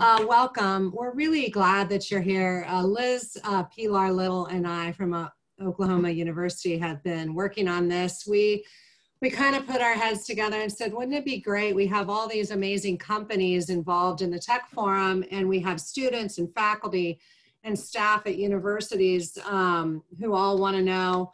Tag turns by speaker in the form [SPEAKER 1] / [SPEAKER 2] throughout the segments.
[SPEAKER 1] Uh, welcome. We're really glad that you're here. Uh, Liz uh, Pillar Little and I from uh, Oklahoma University have been working on this. We we kind of put our heads together and said, wouldn't it be great? We have all these amazing companies involved in the tech forum, and we have students and faculty and staff at universities um, who all want to know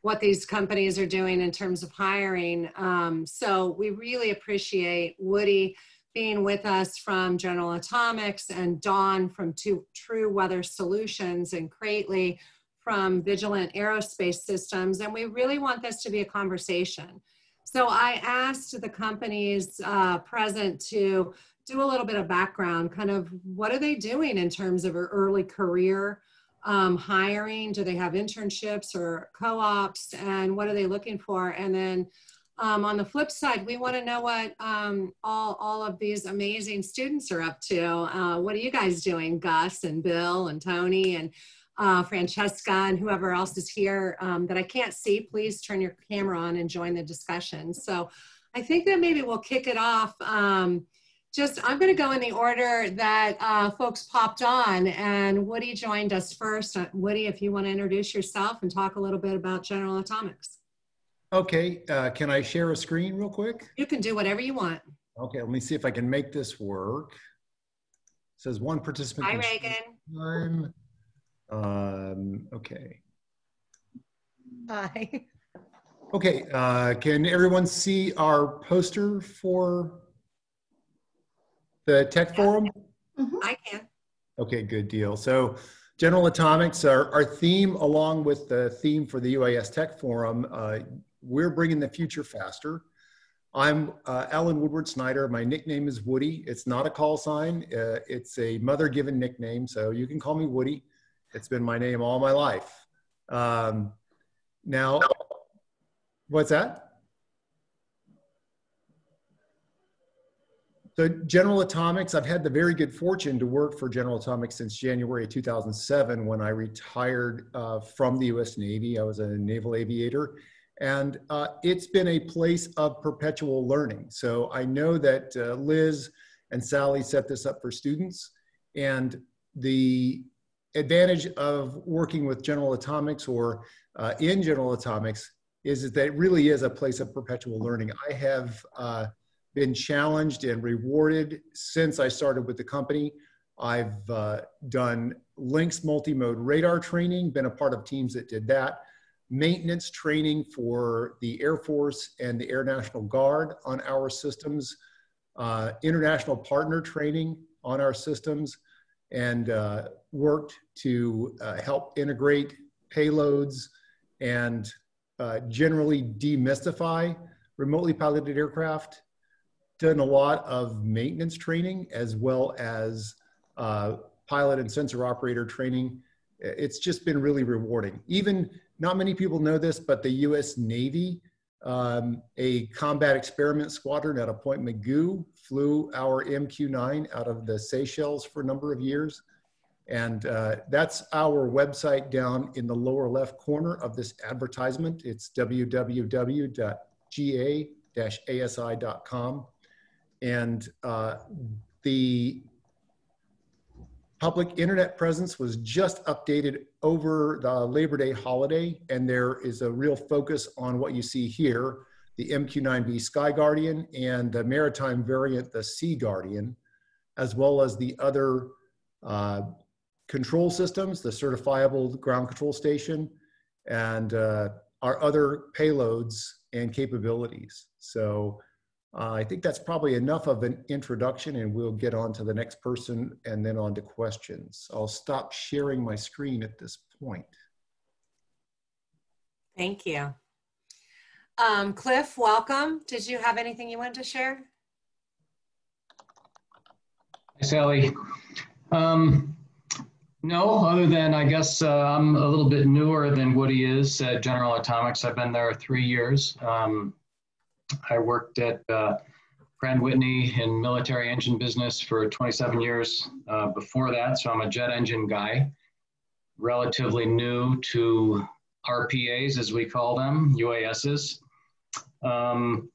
[SPEAKER 1] what these companies are doing in terms of hiring. Um, so we really appreciate Woody being with us from General Atomics and Don from Two TruWeather Solutions and Kraettli from Vigilant Aerospace Systems. And we really want this to be a conversation. So I asked the companies uh, present to do a little bit of background, kind of what are they doing in terms of early career um, hiring? Do they have internships or co-ops? And what are they looking for? And then um, on the flip side, we want to know what um, all, all of these amazing students are up to. Uh, what are you guys doing, Gus and Bill and Tony and uh, Francesca and whoever else is here um, that I can't see, please turn your camera on and join the discussion. So I think that maybe we'll kick it off. Um, just, I'm gonna go in the order that uh, folks popped on and Woody joined us first. Uh, Woody, if you wanna introduce yourself and talk a little bit about General Atomics.
[SPEAKER 2] Okay, uh, can I share a screen real quick?
[SPEAKER 1] You can do whatever you want.
[SPEAKER 2] Okay, let me see if I can make this work. It says one participant.
[SPEAKER 1] Hi, Reagan.
[SPEAKER 2] Time. Um, okay.
[SPEAKER 1] Hi.
[SPEAKER 2] Okay, uh, can everyone see our poster for the tech forum?
[SPEAKER 1] Mm -hmm. I can.
[SPEAKER 2] Okay, good deal. So General Atomics, our, our theme along with the theme for the UAS Tech Forum, uh, we're bringing the future faster. I'm uh, Alan Woodward Snyder. My nickname is Woody. It's not a call sign. Uh, it's a mother given nickname. So you can call me Woody. It's been my name all my life. Um, now, what's that? So General Atomics, I've had the very good fortune to work for General Atomics since January 2007 when I retired uh, from the US Navy. I was a naval aviator and uh, it's been a place of perpetual learning. So I know that uh, Liz and Sallie set this up for students and the advantage of working with General Atomics or uh, in General Atomics is that it really is a place of perpetual learning. I have uh, been challenged and rewarded since I started with the company. I've uh, done Lynx multi-mode radar training, been a part of teams that did that, maintenance training for the Air Force and the Air National Guard on our systems, uh, international partner training on our systems, and uh, worked to uh, help integrate payloads and uh, generally demystify remotely piloted aircraft. Done a lot of maintenance training as well as uh, pilot and sensor operator training. It's just been really rewarding. Even not many people know this, but the US Navy, um, a combat experiment squadron at a Point Mugu flew our MQ-9 out of the Seychelles for a number of years. And uh, that's our website down in the lower left corner of this advertisement. It's www.ga-asi.com. And uh, the public internet presence was just updated over the Labor Day holiday. And there is a real focus on what you see here, the MQ-9B Sky Guardian and the maritime variant, the Sea Guardian, as well as the other uh, control systems, the certifiable ground control station, and uh, our other payloads and capabilities. So uh, I think that's probably enough of an introduction and we'll get on to the next person and then on to questions. I'll stop sharing my screen at this point.
[SPEAKER 1] Thank you. Um, Cliff, welcome. Did you have anything you wanted to share?
[SPEAKER 3] Hi, Sallie. Um, no, other than I guess uh, I'm a little bit newer than Woody is at General Atomics. I've been there three years. Um, I worked at uh, Pratt Whitney in military engine business for 27 years uh, before that, so I'm a jet engine guy. Relatively new to RPAs, as we call them, UASs. Um,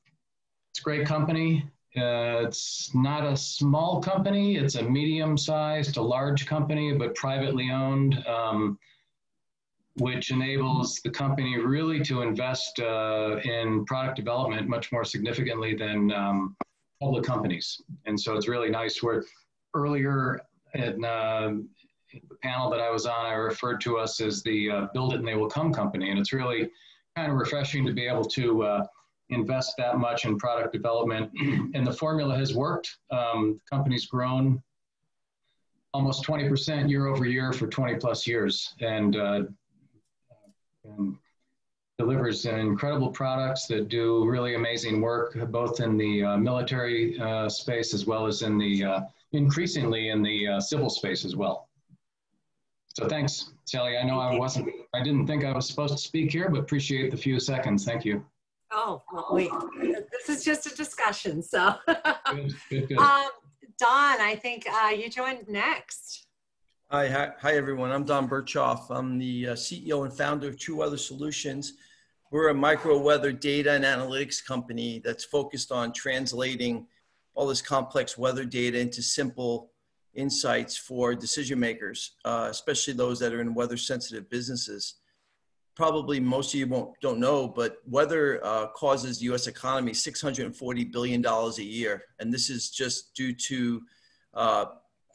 [SPEAKER 3] it's a great company. Uh, it's not a small company. It's a medium-sized, to large company, but privately owned, um, which enables the company really to invest uh, in product development much more significantly than um, public companies. And so it's really nice. Where earlier in uh, the panel that I was on, I referred to us as the uh, "Build It and They Will Come" company, and it's really kind of refreshing to be able to uh, invest that much in product development. and the formula has worked. Um, the company's grown almost 20% year over year for 20 plus years and, uh, and delivers incredible products that do really amazing work, both in the uh, military uh, space as well as in the uh, increasingly in the uh, civil space as well. So thanks, Sallie. I know I wasn't, I didn't think I was supposed to speak here, but appreciate the few seconds. Thank you.
[SPEAKER 1] Oh, well, wait, this is just a discussion, so.
[SPEAKER 3] Good, good, good.
[SPEAKER 1] Um, Don, I think uh, you joined next.
[SPEAKER 4] Hi, hi, hi, everyone. I'm Don Berchoff. I'm the uh, CEO and founder of TruWeather Solutions. We're a micro weather data and analytics company that's focused on translating all this complex weather data into simple insights for decision makers, uh, especially those that are in weather sensitive businesses. Probably most of you won't, don't know, but weather uh, causes the US economy $640 billion a year. And this is just due to uh,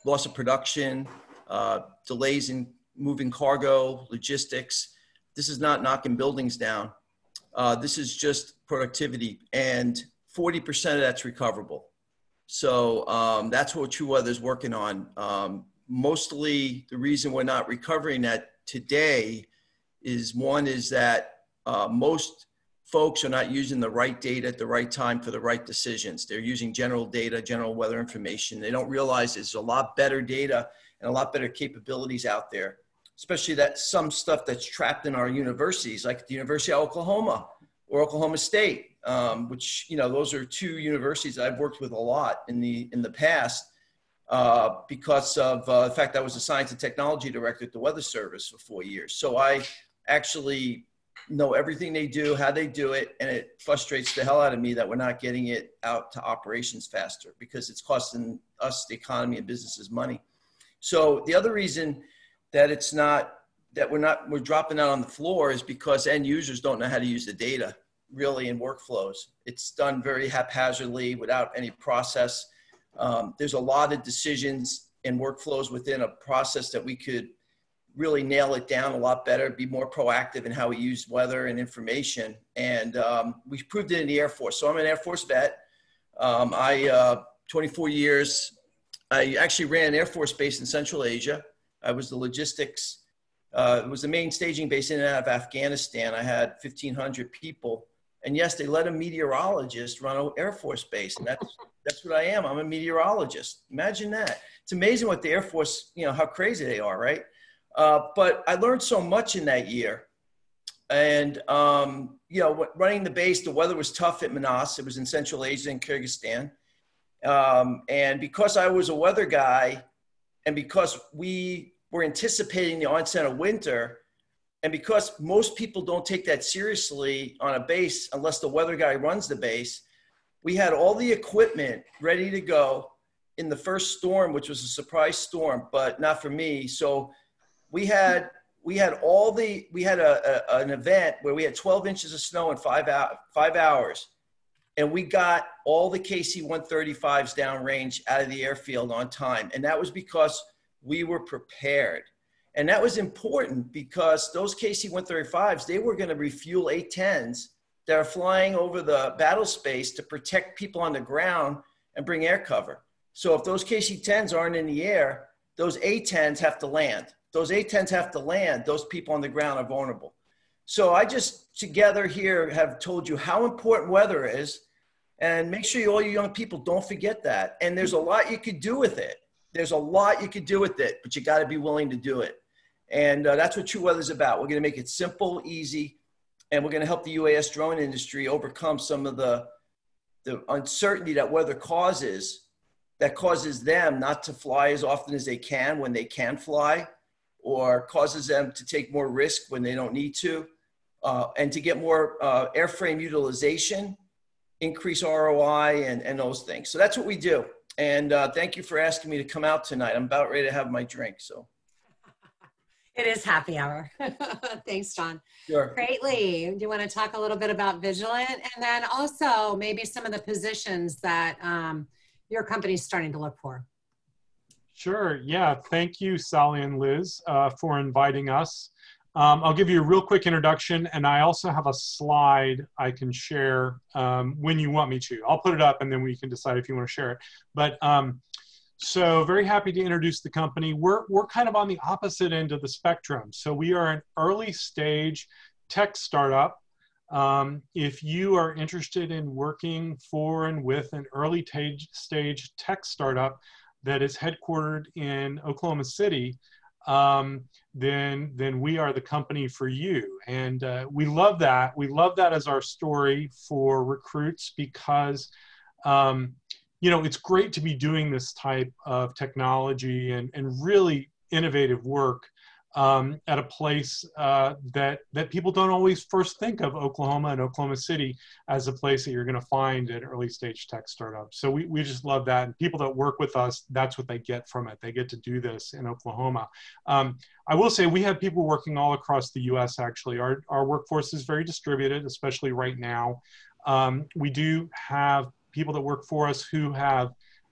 [SPEAKER 4] loss of production, uh, delays in moving cargo, logistics. This is not knocking buildings down. Uh, this is just productivity, and 40% of that's recoverable. So um, that's what TruWeather is working on. Um, mostly the reason we're not recovering that today is one is that uh, most folks are not using the right data at the right time for the right decisions. They're using general data, general weather information. They don't realize there's a lot better data and a lot better capabilities out there, especially that some stuff that's trapped in our universities, like the University of Oklahoma or Oklahoma State um, which you know those are two universities I've worked with a lot in the in the past uh, because of uh, the fact I was a science and technology director at the Weather Service for four years. So I actually know everything they do, how they do it, and it frustrates the hell out of me that we're not getting it out to operations faster because it's costing us, the economy, and businesses money. So the other reason that it's not that we're not we're dropping out on the floor is because end users don't know how to use the data really in workflows. It's done very haphazardly without any process. Um, there's a lot of decisions and workflows within a process that we could really nail it down a lot better, be more proactive in how we use weather and information. And um, we proved it in the Air Force. So I'm an Air Force vet. Um, I, uh, 24 years, I actually ran an Air Force base in Central Asia. I was the logistics, uh, it was the main staging base in and out of Afghanistan. I had 1,500 people and yes, they let a meteorologist run an Air Force base. And that's, that's what I am. I'm a meteorologist. Imagine that. It's amazing what the Air Force, you know, how crazy they are, right? Uh, but I learned so much in that year. And, um, you know, running the base, the weather was tough at Manas. It was in Central Asia and Kyrgyzstan. Um, and because I was a weather guy and because we were anticipating the onset of winter, and because most people don't take that seriously on a base unless the weather guy runs the base, we had all the equipment ready to go in the first storm, which was a surprise storm, but not for me. So we had we had all the we had a, a an event where we had 12 inches of snow in five out five hours, and we got all the KC 135s downrange out of the airfield on time, and that was because we were prepared. And that was important because those KC 135s, they were going to refuel A-10s that are flying over the battle space to protect people on the ground and bring air cover. So if those KC-10s aren't in the air, those A-10s have to land. Those A-10s have to land. Those people on the ground are vulnerable. So I just together here have told you how important weather is and make sure you, all you young people don't forget that. And there's a lot you could do with it. There's a lot you could do with it, but you got to be willing to do it. And uh, that's what TruWeather is about. We're going to make it simple, easy, and we're going to help the UAS drone industry overcome some of the, the uncertainty that weather causes that causes them not to fly as often as they can when they can fly or causes them to take more risk when they don't need to uh, and to get more uh, airframe utilization increase ROI and, and those things. So that's what we do. And uh, thank you for asking me to come out tonight. I'm about ready to have my drink. So
[SPEAKER 1] it is happy hour. Thanks, John.
[SPEAKER 4] Sure.
[SPEAKER 1] Kraettli. Do you want to talk a little bit about Vigilant and then also maybe some of the positions that um, your company is starting to look for?
[SPEAKER 5] Sure. Yeah. Thank you, Sallie and Liz, uh, for inviting us. Um, I'll give you a real quick introduction, and I also have a slide I can share um, when you want me to. I'll put it up, and then we can decide if you want to share it. But um, so very happy to introduce the company. We're, we're kind of on the opposite end of the spectrum. So we are an early stage tech startup. Um, if you are interested in working for and with an early stage tech startup that is headquartered in Oklahoma City, um, then then we are the company for you. And uh, we love that. We love that as our story for recruits because um, you know it's great to be doing this type of technology and, and really innovative work um, at a place uh, that that people don't always first think of Oklahoma and Oklahoma City as a place that you're going to find an early stage tech startup. So we, we just love that. And people that work with us, that's what they get from it. They get to do this in Oklahoma. Um, I will say we have people working all across the U.S. Actually, our our workforce is very distributed, especially right now. Um, we do have people that work for us who have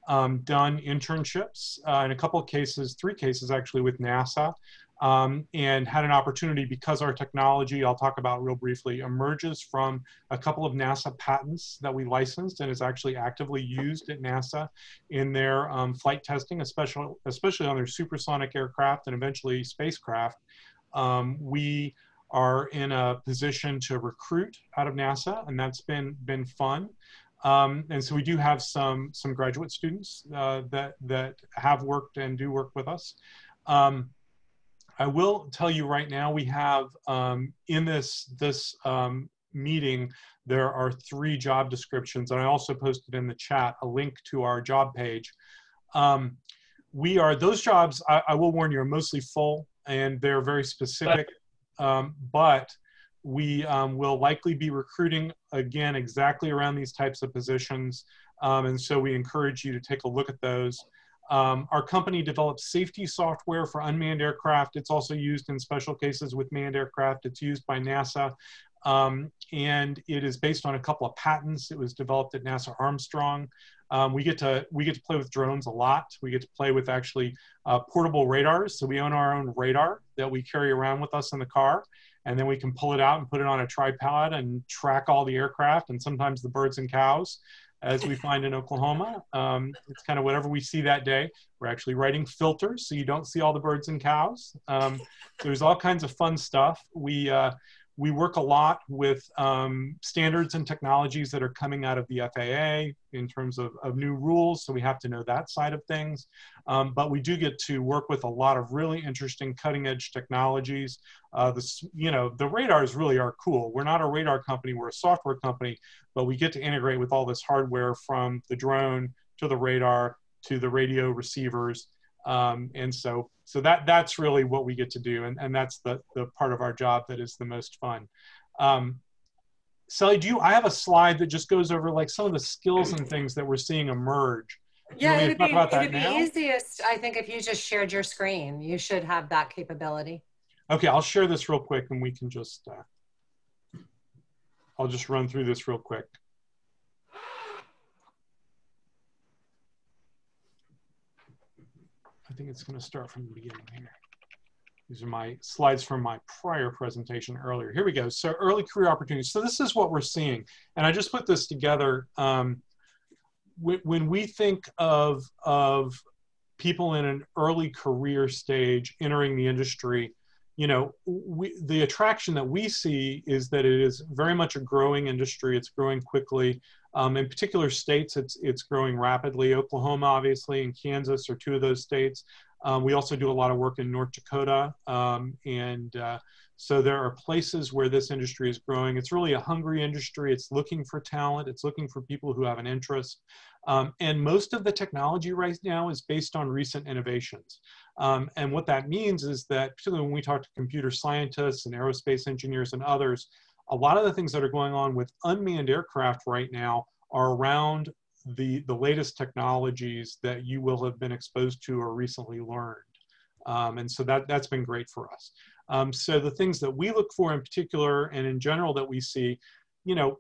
[SPEAKER 5] um, done internships uh, in a couple of cases, three cases actually with NASA um, and had an opportunity because our technology, I'll talk about real briefly, emerges from a couple of NASA patents that we licensed and is actually actively used at NASA in their um, flight testing, especially, especially on their supersonic aircraft and eventually spacecraft. Um, we are in a position to recruit out of NASA, and that's been been fun. Um, and so we do have some some graduate students uh, that that have worked and do work with us. Um, I will tell you right now, we have um, in this, this um, meeting, there are three job descriptions, and I also posted in the chat a link to our job page. Um, we are, those jobs, I, I, will warn you, are mostly full and they're very specific, um, but we um, will likely be recruiting again exactly around these types of positions. Um, and so we encourage you to take a look at those. Um, our company develops safety software for unmanned aircraft. It's also used in special cases with manned aircraft. It's used by NASA. Um, and it is based on a couple of patents. It was developed at NASA Armstrong. Um, we get to we get to play with drones a lot. We get to play with actually uh, portable radars. So we own our own radar that we carry around with us in the car, and then we can pull it out and put it on a tripod and track all the aircraft and sometimes the birds and cows as we find in Oklahoma. Um, it's kind of whatever we see that day. We're actually writing filters so you don't see all the birds and cows. Um, there's all kinds of fun stuff. We, uh, we work a lot with um, standards and technologies that are coming out of the FAA in terms of, of new rules, so we have to know that side of things. Um, but we do get to work with a lot of really interesting cutting edge technologies. Uh, you know, the radars really are cool. We're not a radar company, we're a software company, but we get to integrate with all this hardware from the drone to the radar to the radio receivers. Um, and so so that that's really what we get to do. And, and that's the, the part of our job that is the most fun. Um, Sallie do you i have a slide that just goes over like some of the skills and things that we're seeing emerge.
[SPEAKER 1] Yeah it'd be, it'd be easiest i think if you just shared your screen. You should have that capability.
[SPEAKER 5] Okay i'll share this real quick and we can just uh, i'll just run through this real quick think it's going to start from the beginning here. These are my slides from my prior presentation earlier. Here we go. So early career opportunities. So this is what we're seeing. And I just put this together. Um, when we think of, of people in an early career stage entering the industry, you know, we, the attraction that we see is that it is very much a growing industry. It's growing quickly. Um, in particular states, it's, it's growing rapidly. Oklahoma, obviously, and Kansas are two of those states. Um, we also do a lot of work in North Dakota. Um, and uh, so there are places where this industry is growing. It's really a hungry industry. It's looking for talent. It's looking for people who have an interest. Um, and most of the technology right now is based on recent innovations. Um, and what that means is that, particularly when we talk to computer scientists and aerospace engineers and others, a lot of the things that are going on with unmanned aircraft right now are around the, the latest technologies that you will have been exposed to or recently learned. Um, and so that, that's been great for us. Um, so the things that we look for in particular and in general that we see, you know,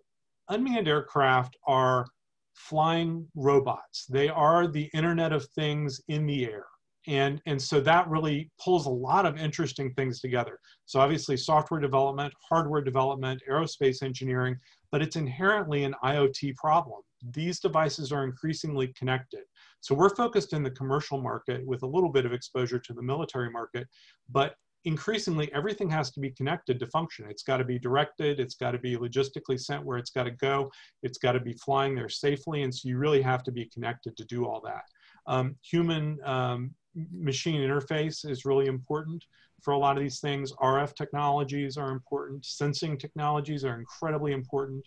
[SPEAKER 5] unmanned aircraft are flying robots. They are the Internet of Things in the air. And, and so that really pulls a lot of interesting things together. So obviously software development, hardware development, aerospace engineering, but it's inherently an IoT problem. These devices are increasingly connected. So we're focused in the commercial market with a little bit of exposure to the military market, but increasingly everything has to be connected to function. It's got to be directed, it's got to be logistically sent where it's got to go, it's got to be flying there safely, and so you really have to be connected to do all that. Um, human um, machine interface is really important for a lot of these things. RF technologies are important, sensing technologies are incredibly important.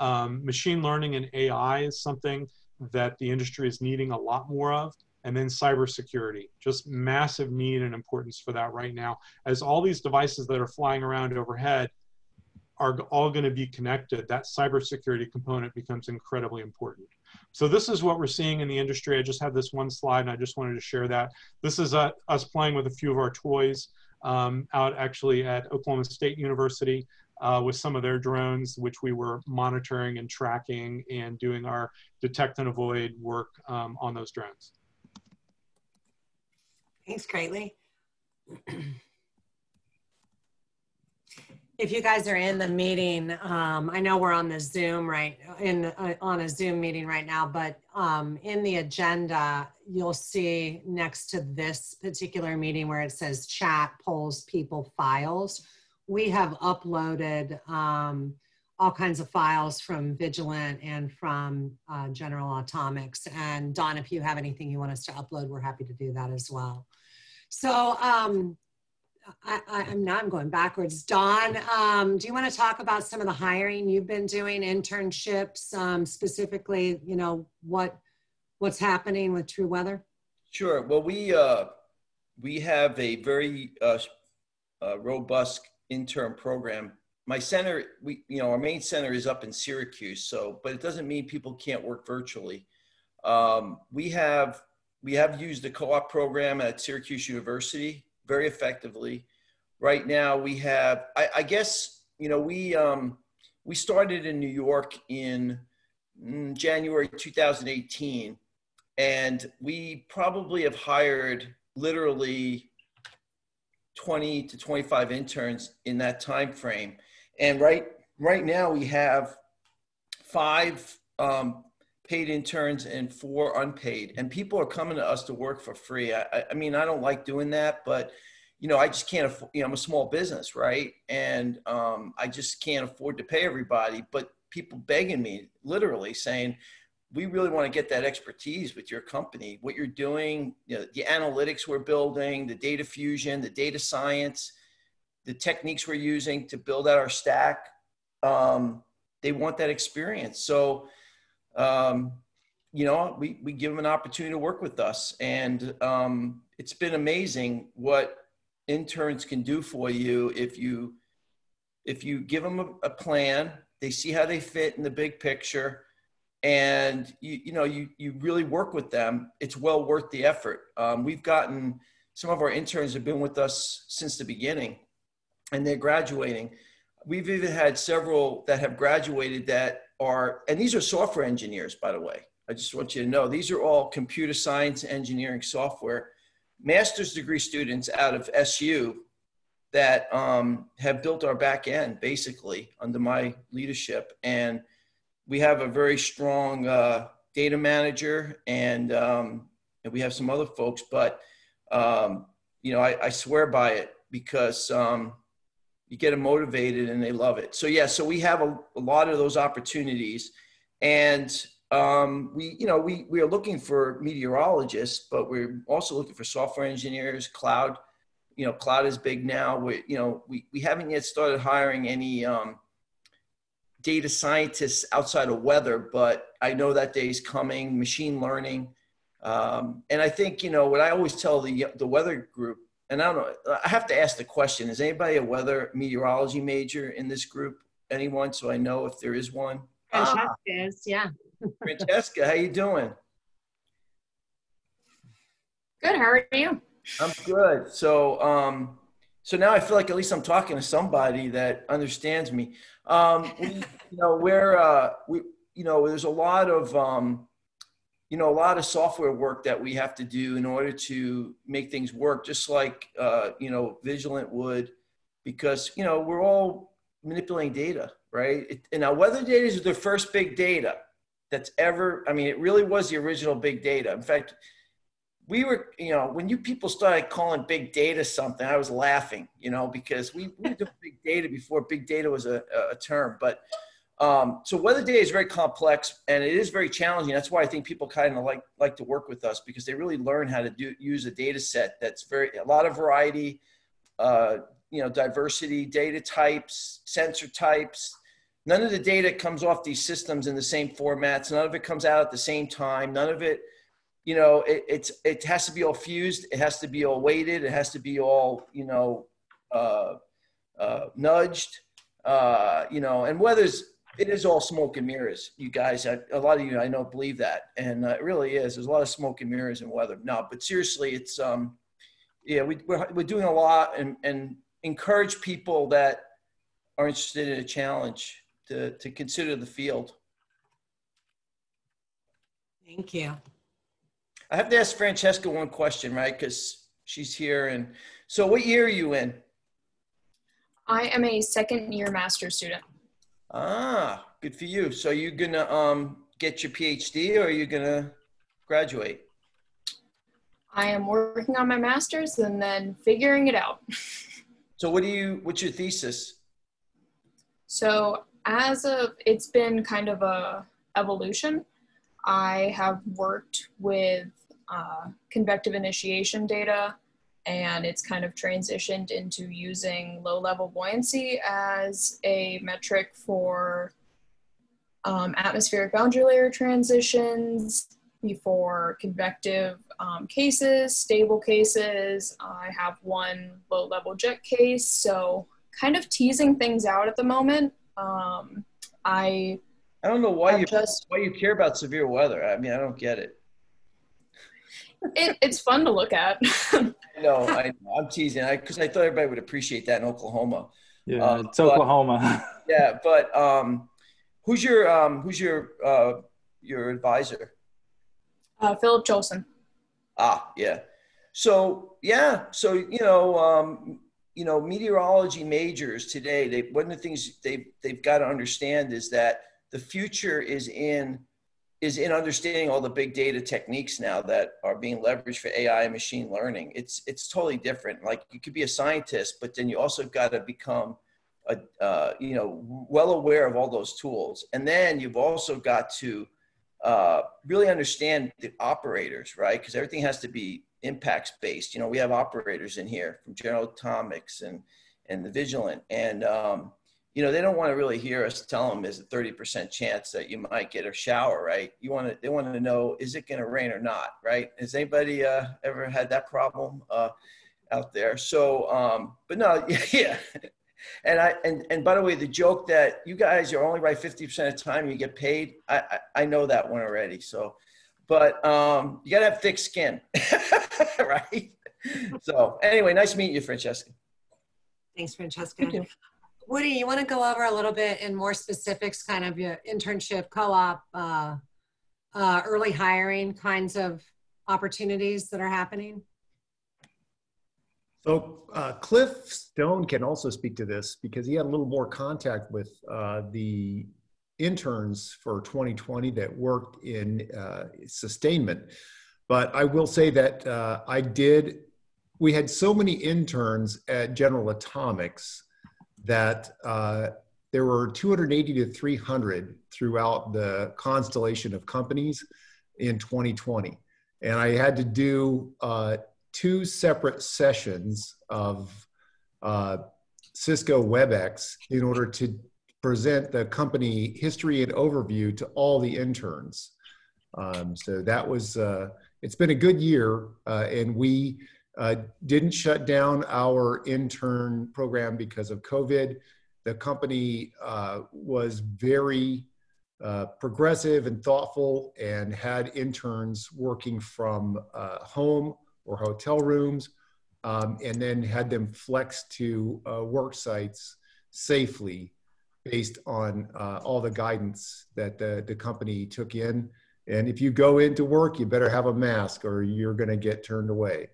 [SPEAKER 5] Um, machine learning and AI is something that the industry is needing a lot more of and then cybersecurity, just massive need and importance for that right now. As all these devices that are flying around overhead are all going to be connected, that cybersecurity component becomes incredibly important. So this is what we're seeing in the industry. I just have this one slide and I just wanted to share that. This is uh, us playing with a few of our toys um, out actually at Oklahoma State University uh, with some of their drones, which we were monitoring and tracking and doing our detect and avoid work um, on those drones.
[SPEAKER 1] Thanks, Kraettli. if you guys are in the meeting, um, I know we're on the Zoom right in uh, on a Zoom meeting right now, but um, in the agenda, you'll see next to this particular meeting where it says chat, polls, people, files. We have uploaded um, all kinds of files from Vigilant and from uh, General Atomics. And Don, if you have anything you want us to upload, we're happy to do that as well. So um, I, am now I'm going backwards. Don, um, do you want to talk about some of the hiring you've been doing, internships, um, specifically, you know, what what's happening with TruWeather?
[SPEAKER 4] Sure. Well, we uh, we have a very uh, uh, robust intern program. My center, we you know, our main center is up in Syracuse, so but it doesn't mean people can't work virtually. Um, we have we have used the co-op program at Syracuse University very effectively. Right now, we have, I, I guess, you know, we um, we started in New York in mm, January 2018, and we probably have hired literally 20 to 25 interns in that time frame. And right right now, we have five um, paid interns and four unpaid. And people are coming to us to work for free. I, I mean i don't like doing that but you know i just can't afford you know i'm a small business right? And um, i just can't afford to pay everybody but people begging me literally saying we really want to get that expertise with your company. What you're doing you know, the analytics we're building the data fusion the data science the techniques we're using to build out our stack um, they want that experience. So um, you know, we, we give them an opportunity to work with us. And um, it's been amazing what interns can do for you if you if you give them a, a plan, they see how they fit in the big picture, and you you know you you really work with them. It's well worth the effort. Um, we've gotten some of our interns have been with us since the beginning, and they're graduating. We've even had several that have graduated that are, and these are software engineers, by the way. I just want you to know these are all computer science, engineering, software, master's degree students out of SU that um, have built our back end basically under my leadership. And we have a very strong uh, data manager and, um, and we have some other folks, but um, you know, I, I, swear by it because um, you get them motivated and they love it. So yeah, so we have a, a lot of those opportunities, and um, we you know we we are looking for meteorologists, but we're also looking for software engineers, cloud. You know, cloud is big now. We you know we we haven't yet started hiring any um, data scientists outside of weather, but I know that day is coming. Machine learning. Um, and I think, you know, what I always tell the, the weather group and I don't know, I have to ask the question is anybody a weather meteorology major in this group? Anyone? So I know if there is one.
[SPEAKER 6] Francesca ah. is, yeah.
[SPEAKER 4] Francesca, how you doing?
[SPEAKER 6] Good. How are you?
[SPEAKER 4] I'm good. So, um, so now I feel like at least I'm talking to somebody that understands me. Um, we, you know, we're, uh, we, you know, there's a lot of, um, you know, a lot of software work that we have to do in order to make things work, just like, uh, you know, Vigilant would, because, you know, we're all manipulating data, right? It, and now weather data is the first big data that's ever, I mean, it really was the original big data. In fact, we were, you know, when you people started calling big data something, I was laughing, you know, because we, we did big data before big data was a, a term. But um, so weather data is very complex and it is very challenging. That's why I think people kind of like like to work with us because they really learn how to do use a data set that's very a lot of variety, uh, you know, diversity, data types, sensor types. None of the data comes off these systems in the same formats. None of it comes out at the same time. None of it you know, it, it's it has to be all fused. It has to be all weighted. It has to be all you know, uh, uh, nudged. Uh, you know, and weather's it is all smoke and mirrors. You guys, I, a lot of you I know believe that, and uh, it really is. There's a lot of smoke and mirrors in weather. No, but seriously, it's um, yeah, we, we're we're doing a lot and and encourage people that are interested in a challenge to to consider the field.
[SPEAKER 1] Thank you.
[SPEAKER 4] I have to ask Francesca one question, right? Because she's here. And so, what year are you in?
[SPEAKER 6] I am a second year master's student.
[SPEAKER 4] Ah, good for you. So, you're gonna um get your PhD, or are you gonna graduate?
[SPEAKER 6] I am working on my master's and then figuring it out.
[SPEAKER 4] so, what do you? What's your thesis?
[SPEAKER 6] So, as of it's been kind of a evolution. I have worked with uh, convective initiation data, and it's kind of transitioned into using low level buoyancy as a metric for um, atmospheric boundary layer transitions, before convective um, cases, stable cases. I have one low level jet case, so kind of teasing things out at the moment. Um, I
[SPEAKER 4] I don't know why you just, why you care about severe weather. I mean, I don't get it
[SPEAKER 6] it, it's fun to look at.
[SPEAKER 4] no, I, am teasing I because I, I, thought everybody would appreciate that in Oklahoma.
[SPEAKER 7] Yeah, uh, it's but, Oklahoma.
[SPEAKER 4] yeah, but um, who's your um, who's your uh, your advisor?
[SPEAKER 6] Uh, Phillip Chilson.
[SPEAKER 4] Ah, yeah. So yeah, so you know, um, you know, meteorology majors today. They one of the things they they've got to understand is that the future is in is in understanding all the big data techniques now that are being leveraged for AI and machine learning. It's it's totally different. Like you could be a scientist, but then you also got to become a uh, you know well aware of all those tools, and then you've also got to uh, really understand the operators, right? Because everything has to be impacts based. You know, we have operators in here from General Atomics and and the Vigilant, and um, you know, they don't want to really hear us tell them there's a 30% chance that you might get a shower, right? You want to, they want to know, is it going to rain or not, right? Has anybody uh, ever had that problem uh, out there? So, um, but no, yeah. And I, and, and by the way, the joke that you guys are only right 50% of the time you get paid, I, I, I know that one already. So, but um, you got to have thick skin, right? So anyway, nice meeting you, Francesca.
[SPEAKER 1] Thanks, Francesca. Woody, you want to go over a little bit in more specifics, kind of your internship, co-op, uh, uh, early hiring kinds of opportunities that are happening?
[SPEAKER 2] So uh, Cliff Stone can also speak to this because he had a little more contact with uh, the interns for 2020 that worked in uh, sustainment. But I will say that uh, I did, we had so many interns at General Atomics that uh, there were 280 to 300 throughout the constellation of companies in 2020. And I had to do uh, two separate sessions of uh, Cisco WebEx in order to present the company history and overview to all the interns. Um, so that was, uh, it's been a good year, uh, and we uh, didn't shut down our intern program because of COVID. The company uh, was very uh, progressive and thoughtful and had interns working from uh, home or hotel rooms um, and then had them flex to uh, work sites safely based on uh, all the guidance that the, the company took in. And if you go into work, you better have a mask or you're going to get turned away.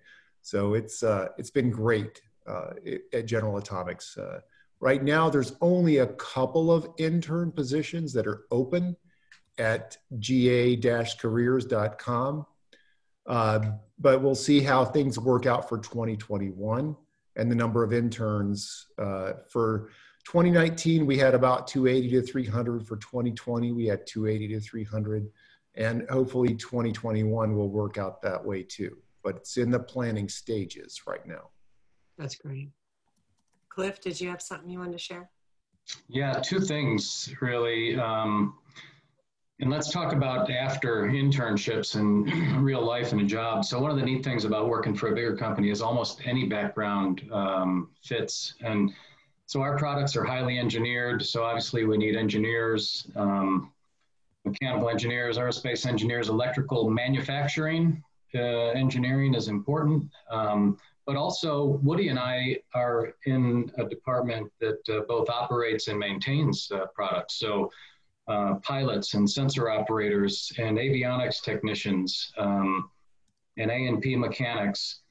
[SPEAKER 2] So it's, uh, it's been great uh, at General Atomics. Uh, right now, there's only a couple of intern positions that are open at ga-careers.com. Uh, but we'll see how things work out for 2021 and the number of interns uh, for 2019 we had about 280 to 300 for 2020 we had 280 to 300 and hopefully 2021 will work out that way too but it's in the planning stages right now
[SPEAKER 1] that's great cliff did you have something you wanted to share
[SPEAKER 3] yeah two things really um, and let's talk about after internships and real life and a job. So one of the neat things about working for a bigger company is almost any background um, fits. And so our products are highly engineered. So obviously we need engineers, um, mechanical engineers, aerospace engineers, electrical manufacturing engineering is important. Um, but also Woody and I are in a department that uh, both operates and maintains uh, products. So uh, pilots and sensor operators and avionics technicians um, and A&P mechanics,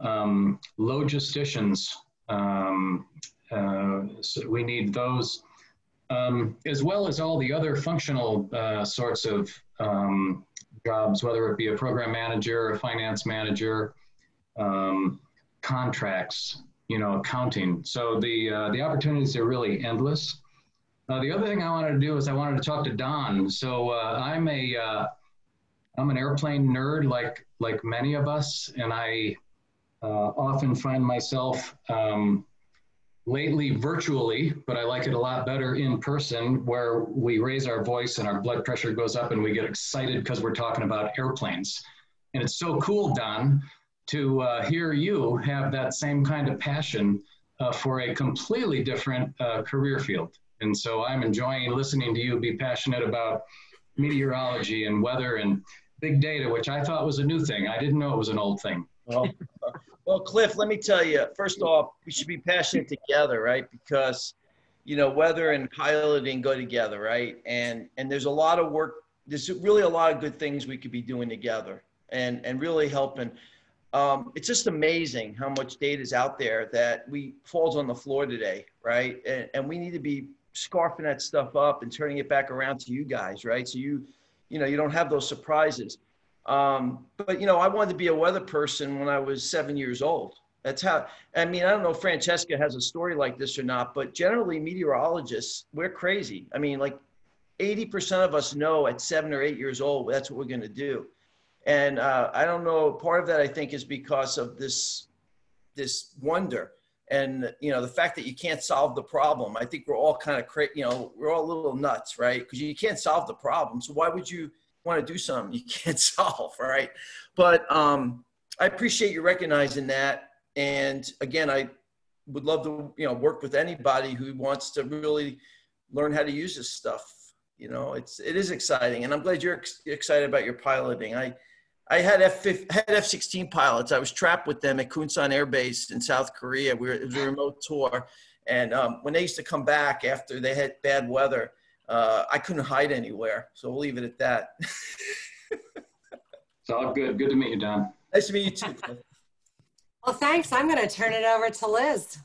[SPEAKER 3] um, logisticians. Um, uh, so we need those, um, as well as all the other functional uh, sorts of um, jobs, whether it be a program manager, a finance manager, um, contracts, you know, accounting. So the uh, the opportunities are really endless. Uh, the other thing I wanted to do is I wanted to talk to Don. So uh, I'm a am uh, an airplane nerd, like like many of us, and I uh, often find myself um, lately virtually, but I like it a lot better in person, where we raise our voice and our blood pressure goes up, and we get excited because we're talking about airplanes. And it's so cool, Don, to uh, hear you have that same kind of passion uh, for a completely different career field. And so I'm enjoying listening to you be passionate about meteorology and weather and big data, which I thought was a new thing. I didn't know it was an old thing.
[SPEAKER 4] Well, well, Cliff, let me tell you, first off, we should be passionate together, right? Because, you know, weather and piloting go together, right? And, and there's a lot of work, there's really a lot of good things we could be doing together and, and really helping. Um, it's just amazing how much data is out there that we falls on the floor today, right? And, and we need to be scarfing that stuff up and turning it back around to you guys, right? So you, you know, you don't have those surprises. Um, but you know, I wanted to be a weather person when I was seven years old. That's how. I mean, I don't know if Francesca has a story like this or not, but generally, meteorologists we're crazy. I mean, like, eighty percent of us know at seven or eight years old that's what we're going to do. And uh, I don't know. Part of that I think is because of this this wonder and you know the fact that you can't solve the problem i think we're all kind of cra- you know we're all a little nuts right because you can't solve the problem so why would you want to do something you can't solve right? But um, i appreciate you recognizing that. And again i would love to you know work with anybody who wants to really learn how to use this stuff you know? It's it is exciting and i'm glad you're ex- excited about your piloting. I I had F had F sixteen pilots. I was trapped with them at Kunsan Air Base in South Korea. We were it was a remote tour, and um, when they used to come back after they had bad weather, uh, I couldn't hide anywhere. So we'll leave it at that.
[SPEAKER 3] it's all good. Good to meet you, Don.
[SPEAKER 4] Nice to meet you too.
[SPEAKER 1] well, thanks. I'm going to turn it over to Liz.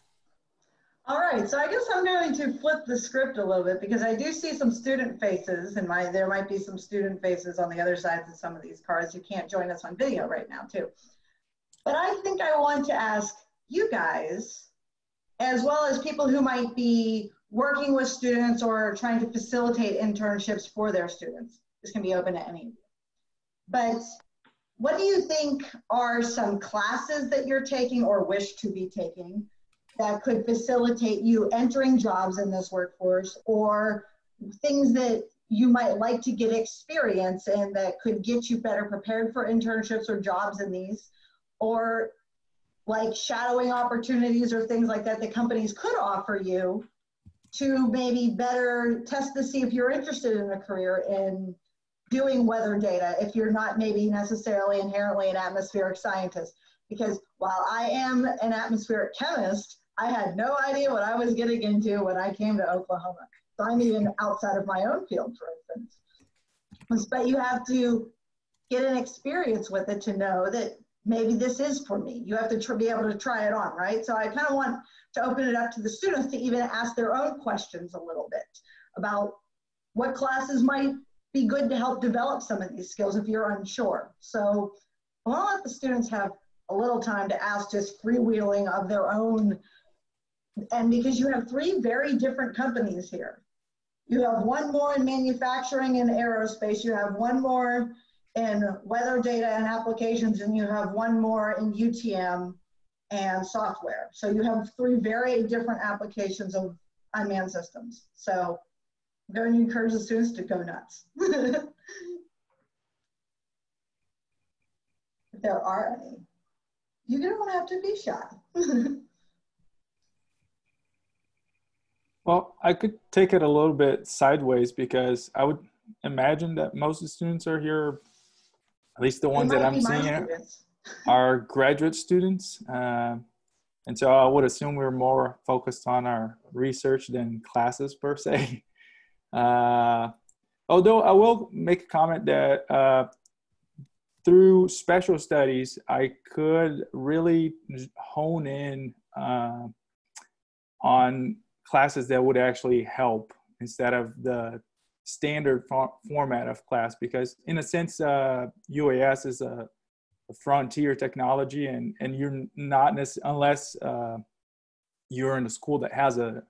[SPEAKER 8] All right, so I guess I'm going to flip the script a little bit because I do see some student faces and my there might be some student faces on the other sides of some of these cards. You can't join us on video right now too. But I think I want to ask you guys, as well as people who might be working with students or trying to facilitate internships for their students. This can be open to any of you. But what do you think are some classes that you're taking or wish to be taking that could facilitate you entering jobs in this workforce or things that you might like to get experience in that could get you better prepared for internships or jobs in these or like shadowing opportunities or things like that that companies could offer you to maybe better test to see if you're interested in a career in doing weather data if you're not maybe necessarily inherently an atmospheric scientist. Because while I am an atmospheric chemist, I had no idea what I was getting into when I came to Oklahoma. So I'm even outside of my own field, for instance. But you have to get an experience with it to know that maybe this is for me. You have to be able to try it on, right? So I kind of want to open it up to the students to even ask their own questions a little bit about what classes might be good to help develop some of these skills if you're unsure. So I want let the students have a little time to ask just freewheeling of their own. And because you have three very different companies here. You have one more in manufacturing and aerospace, you have one more in weather data and applications, and you have one more in UTM and software. So you have three very different applications of unmanned systems. So I'm going to encourage the students to go nuts. if there are any. You're going to have to be shy.
[SPEAKER 7] well, I could take it a little bit sideways because I would imagine that most of the students are here at least the ones that I'm seeing are graduate students. Uh, and so I would assume we're more focused on our research than classes per se. Uh, although I will make a comment that uh, through special studies, I could really hone in uh, on classes that would actually help instead of the standard fo- format of class because in a sense uh, uas is a, a, frontier technology and and you're not necessarily unless uh, you're in a school that has a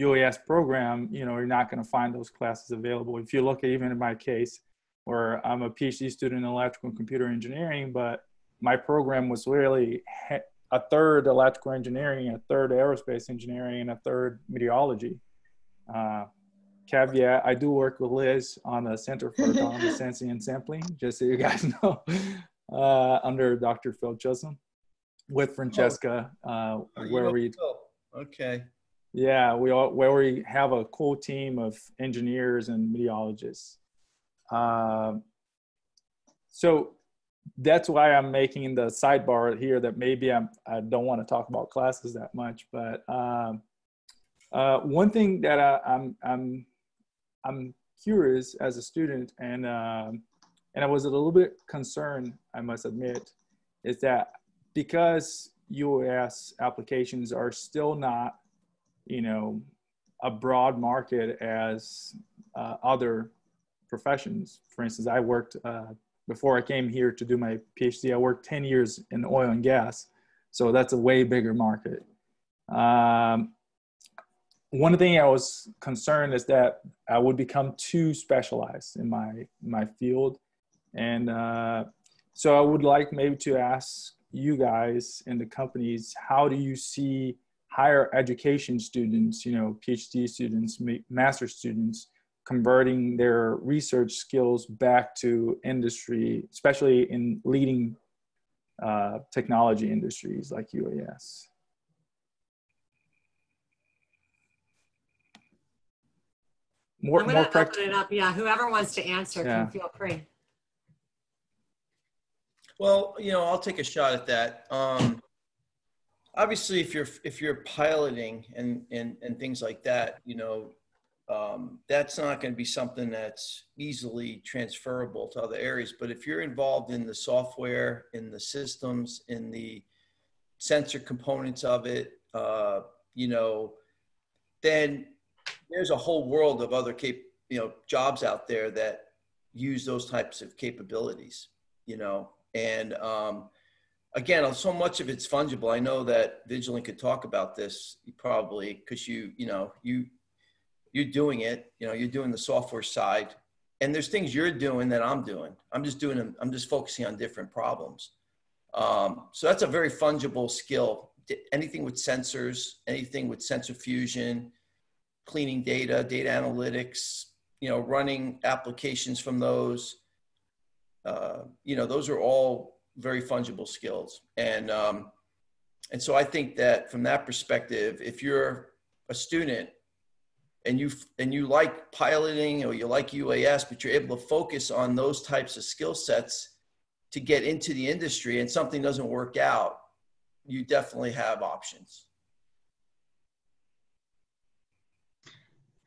[SPEAKER 7] uas program you know you're not going to find those classes available. If you look at even in my case where i'm a phd student in electrical and computer engineering but my program was really a third electrical engineering a third aerospace engineering and a third meteorology. Uh, caveat, I do work with Liz on the Center for Autonomous Sensing and Sampling, just so you guys know, uh, under Dr. Phil Chilson with Francesca, uh, oh, where we,
[SPEAKER 4] okay.
[SPEAKER 7] Yeah, we all, where we have a cool team of engineers and meteorologists. Uh, so that's why I'm making the sidebar here that maybe I'm, I don't want to talk about classes that much, but um, uh, one thing that I, I'm, I'm I'm curious as a student, and um, and I was a little bit concerned, I must admit, is that because US applications are still not, you know, a broad market as uh, other professions. For instance, I worked uh, before I came here to do my PhD. I worked 10 years in oil and gas, so that's a way bigger market. Um, one thing I was concerned is that I would become too specialized in my my field, and uh, so I would like maybe to ask you guys in the companies, how do you see higher education students, you know, PhD students, master students, converting their research skills back to industry, especially in leading uh, technology industries like UAS?
[SPEAKER 1] more, I'm to open it up. Yeah, whoever wants to answer yeah. can feel free.
[SPEAKER 4] Well, you know, I'll take a shot at that. Um, obviously, if you're if you're piloting and and and things like that, you know, um, that's not going to be something that's easily transferable to other areas. But if you're involved in the software, in the systems, in the sensor components of it, uh, you know, then there's a whole world of other cap, you know, jobs out there that use those types of capabilities, you know, and um, again, so much of it's fungible. I know that Vigilant could talk about this probably because you, you know, you, you're doing it, you know, you're doing the software side and there's things you're doing that I'm doing. I'm just doing. I'm just focusing on different problems. Um, so that's a very fungible skill. Anything with sensors, anything with sensor fusion, cleaning data, data analytics, you know, running applications from those. Uh, you know, those are all very fungible skills. And, um, and so I think that from that perspective, if you're a student and you and you like piloting or you like UAS, but you're able to focus on those types of skill sets to get into the industry and something doesn't work out, you definitely have options.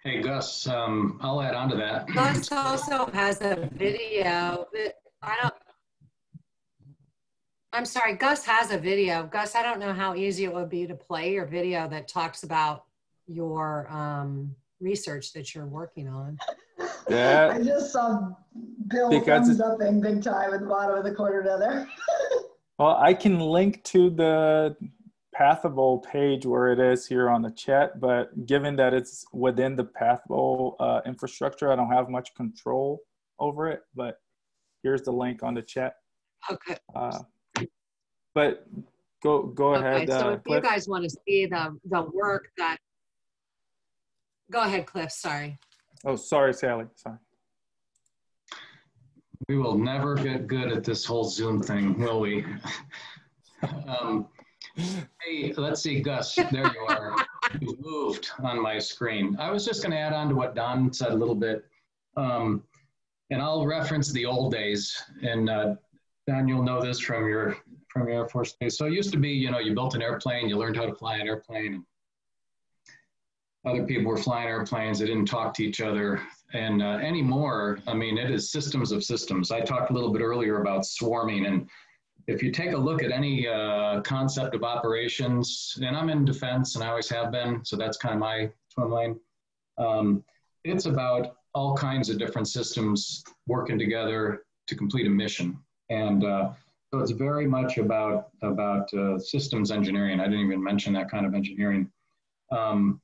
[SPEAKER 3] Hey, Gus, um, I'll add on to that.
[SPEAKER 1] Gus also has a video. I don't, I'm sorry, Gus has a video. Gus, I don't know how easy it would be to play your video that talks about your um, research that you're working on.
[SPEAKER 8] Yeah. I just saw Bill because thumbs up in big time at the bottom of the corner down there.
[SPEAKER 7] well, I can link to the Pathable page where it is here on the chat, but given that it's within the Pathable uh, infrastructure, I don't have much control over it, but here's the link on the chat.
[SPEAKER 1] Okay.
[SPEAKER 7] Uh, but go go
[SPEAKER 1] okay,
[SPEAKER 7] ahead.
[SPEAKER 1] So uh, if Cliff. you guys want to see the the work that, go ahead, Cliff. Sorry.
[SPEAKER 7] Oh, sorry, Sallie. Sorry.
[SPEAKER 3] We will never get good at this whole Zoom thing, will we? um, hey, let's see, Gus. There you are. you moved on my screen. I was just going to add on to what Don said a little bit, um, and I'll reference the old days. And uh, you'll know this from your from your Air Force days. So it used to be, you know, you built an airplane, you learned how to fly an airplane. Other people were flying airplanes, they didn't talk to each other. And uh, anymore, I mean, it is systems of systems. I talked a little bit earlier about swarming. And if you take a look at any uh, concept of operations, and I'm in defense and I always have been, so that's kind of my swim lane. Um, it's about all kinds of different systems working together to complete a mission. And uh, so it's very much about about uh, systems engineering. I didn't even mention that kind of engineering. Um,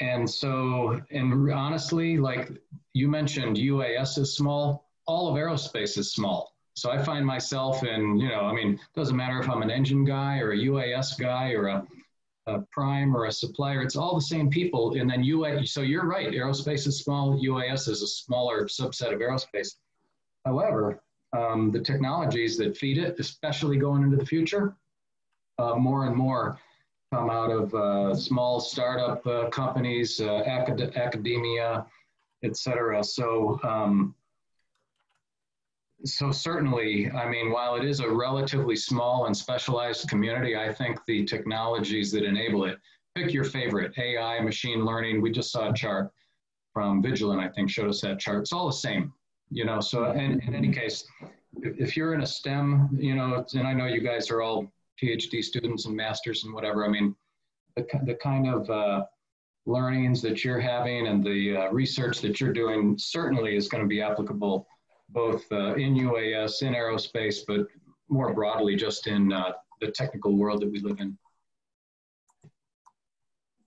[SPEAKER 3] and so, and honestly, like you mentioned, UAS is small. All of aerospace is small. So I find myself in, you know, I mean, it doesn't matter if I'm an engine guy or a UAS guy or a, a prime or a supplier. It's all the same people. And then UA. So you're right. Aerospace is small. UAS is a smaller subset of aerospace. However, um, the technologies that feed it, especially going into the future, uh, more and more come out of uh, small startup uh, companies, uh, acad- academia, et cetera. So, um, so certainly, I mean, while it is a relatively small and specialized community, I think the technologies that enable it, pick your favorite, AI, machine learning. We just saw a chart from Vigilant, I think, showed us that chart. It's all the same you know so in, in any case if you're in a stem you know and i know you guys are all phd students and masters and whatever i mean the, the kind of uh, learnings that you're having and the uh, research that you're doing certainly is going to be applicable both uh, in uas in aerospace but more broadly just in uh, the technical world that we live in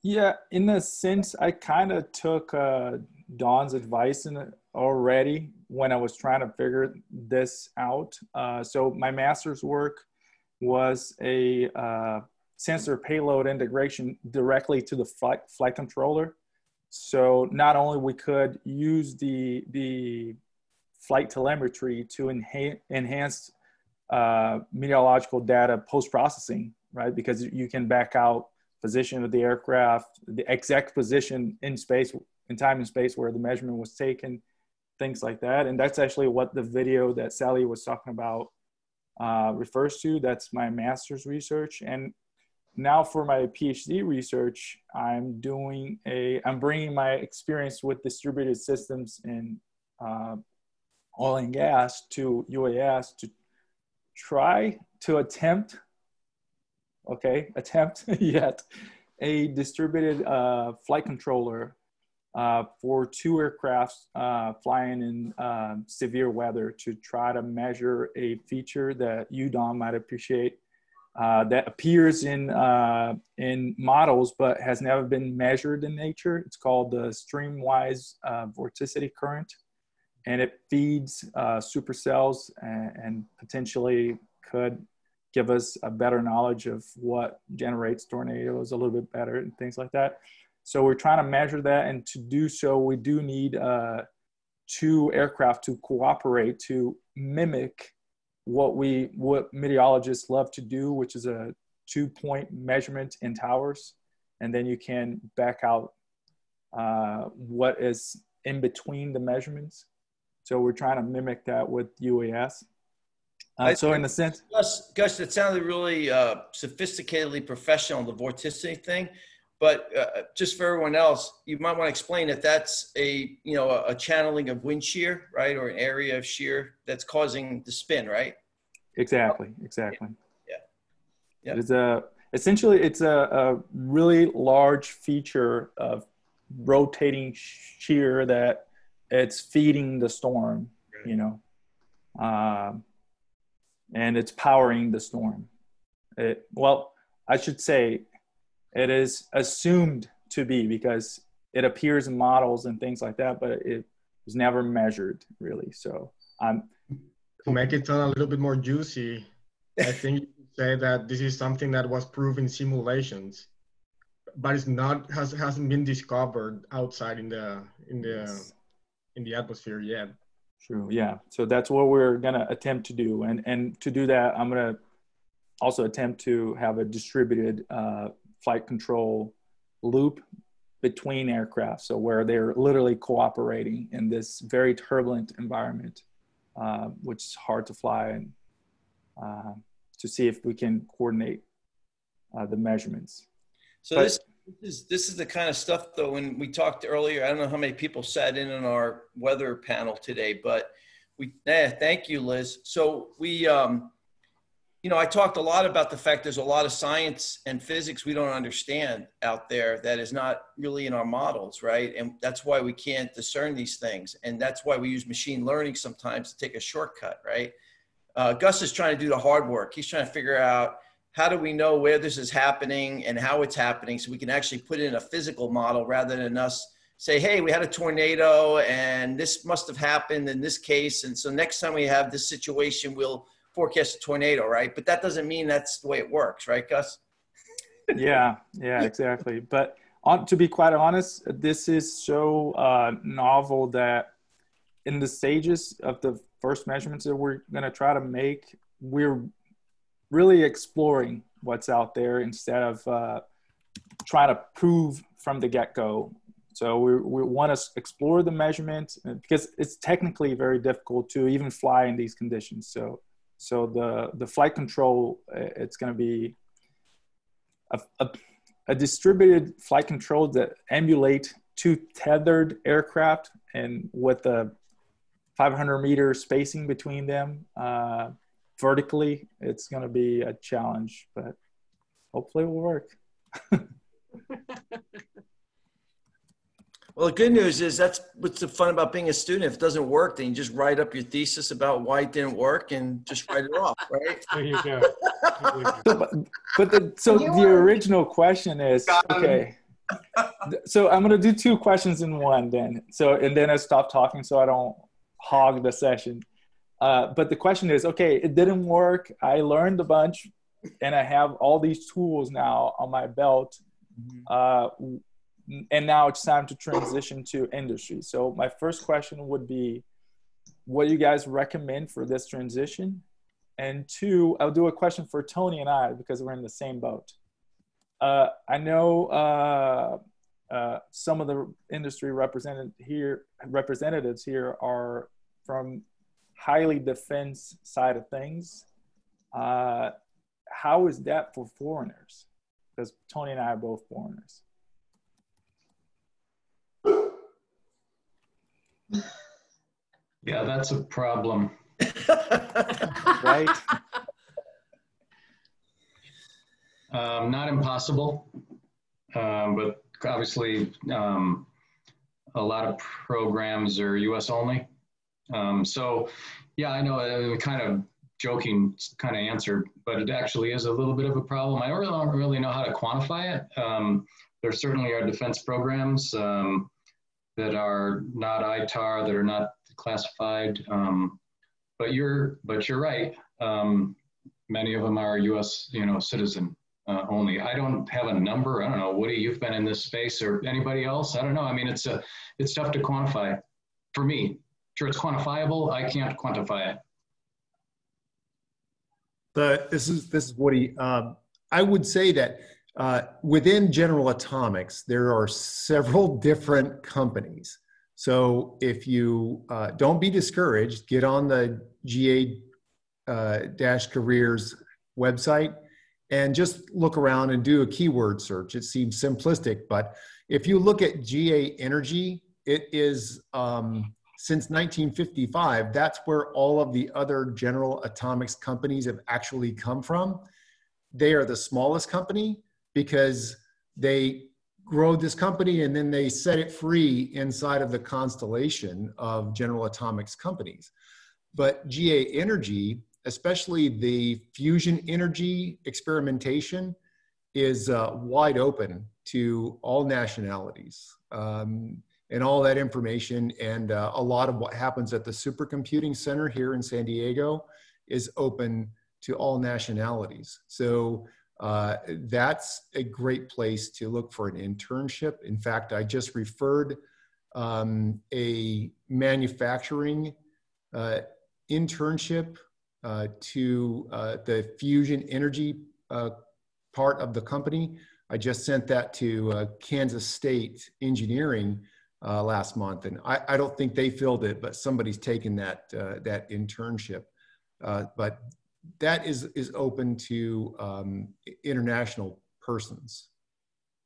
[SPEAKER 7] yeah in a sense i kind of took uh, don's advice in already when I was trying to figure this out. Uh, so my master's work was a uh, sensor payload integration directly to the flight, flight controller. So not only we could use the, the flight telemetry to enha enhance uh, meteorological data post-processing, right? Because you can back out position of the aircraft, the exact position in space, in time and space where the measurement was taken, things like that. And that's actually what the video that Sallie was talking about uh, refers to. That's my master's research. And now for my PhD research, I'm doing a, I'm bringing my experience with distributed systems and uh, oil and gas to UAS to try to attempt, okay, attempt yet a distributed uh, flight controller uh, for two aircrafts uh, flying in uh, severe weather to try to measure a feature that you, Don, might appreciate uh, that appears in, uh, in models but has never been measured in nature. It's called the streamwise uh, vorticity current, and it feeds supercells and, and potentially could give us a better knowledge of what generates tornadoes a little bit better and things like that. So we're trying to measure that, and to do so, we do need uh, two aircraft to cooperate to mimic what we what meteorologists love to do, which is a two-point measurement in towers, and then you can back out uh, what is in between the measurements. So we're trying to mimic that with UAS. Uh, so in a sense,
[SPEAKER 4] Gus, Gus, it sounded really uh, sophisticatedly professional, the vorticity thing. But uh, just for everyone else, you might want to explain that that's a you know a, a channeling of wind shear, right, or an area of shear that's causing the spin, right?
[SPEAKER 7] Exactly. Exactly.
[SPEAKER 4] Yeah. Yeah.
[SPEAKER 7] It's a essentially it's a, a really large feature of rotating shear that it's feeding the storm. You know. Um, and it's powering the storm. It, well, I should say it is assumed to be because it appears in models and things like that, but it was never measured really. So um,
[SPEAKER 9] to make it sound a little bit more juicy, I think you could say that this is something that was proven in simulations, but it's not has hasn't been discovered outside in the in the in the atmosphere yet.
[SPEAKER 7] True. Yeah. So that's what we're gonna attempt to do, and and to do that, I'm gonna also attempt to have a distributed uh, flight control loop between aircraft, so where they're literally cooperating in this very turbulent environment, uh, which is hard to fly, and uh, to see if we can coordinate uh, the measurements.
[SPEAKER 4] So but, this this is this is the kind of stuff though. When we talked earlier, I don't know how many people sat in on our weather panel today, but we eh, thank you, Liz. So we, um, you know, I talked a lot about the fact there's a lot of science and physics we don't understand out there that is not really in our models, right? And that's why we can't discern these things, and that's why we use machine learning sometimes to take a shortcut, right? Uh, Gus is trying to do the hard work. He's trying to figure out how do we know where this is happening and how it's happening so we can actually put in a physical model rather than us say hey we had a tornado and this must have happened in this case. And so next time we have this situation we'll forecast a tornado right? But that doesn't mean that's the way it works right gus?
[SPEAKER 7] Yeah yeah exactly. But on, to be quite honest this is so uh, novel that in the stages of the first measurements that we're going to try to make we're really exploring what's out there instead of uh, trying to prove from the get-go. So we, we want to explore the measurement uh, because it's technically very difficult to even fly in these conditions. So, so the, the flight control, uh, it's going to be a, a, a, distributed flight control that emulate two tethered aircraft and with a 500 meter spacing between them. Uh, vertically, it's going to be a challenge, but hopefully it will work.
[SPEAKER 4] well, the good news is that's what's the fun about being a student. If it doesn't work, then you just write up your thesis about why it didn't work and just write it off, right?
[SPEAKER 5] There you go.
[SPEAKER 7] so, but, but the, so the original question is okay. so I'm going to do two questions in one then. So, and then I stop talking so I don't hog the session. Uh, but the question is, okay, it didn't work. I learned a bunch, and I have all these tools now on my belt. Mm-hmm. Uh, and now it's time to transition to industry. So my first question would be, what do you guys recommend for this transition? And two, I'll do a question for Tony and I because we're in the same boat. Uh, I know uh, uh, some of the industry represented here representatives here are from highly defense side of things. Uh, how is that for foreigners? Because Tony and I are both foreigners.
[SPEAKER 3] Yeah, that's a problem.
[SPEAKER 7] right?
[SPEAKER 3] Um, not impossible, um, but obviously um, a lot of programs are US only. Um, so, yeah, I know a kind of joking kind of answer, but it actually is a little bit of a problem. I really don't really know how to quantify it. Um, there certainly are defense programs um, that are not ITAR, that are not classified. Um, but you're but you're right. Um, many of them are U.S. you know citizen uh, only. I don't have a number. I don't know. Woody, you've been in this space, or anybody else? I don't know. I mean, it's a it's tough to quantify for me sure it's quantifiable. I can't quantify it.
[SPEAKER 2] But this is this is Woody. Um, I would say that uh, within General Atomics, there are several different companies. So if you uh, don't be discouraged, get on the GA uh, Dash Careers website and just look around and do a keyword search. It seems simplistic, but if you look at GA Energy, it is um, since 1955, that's where all of the other General Atomics companies have actually come from. They are the smallest company because they grow this company and then they set it free inside of the constellation of General Atomics companies. But GA Energy, especially the fusion energy experimentation, is uh, wide open to all nationalities um, and all that information. And uh, a lot of what happens at the Supercomputing Center here in San Diego is open to all nationalities. So uh, that's a great place to look for an internship. In fact, I just referred um, a manufacturing uh, internship uh, to uh, the fusion energy uh, part of the company. I just sent that to uh, Kansas State Engineering last month, and I, I, don't think they filled it, but somebody's taken that that internship. but that is is open to um, international persons.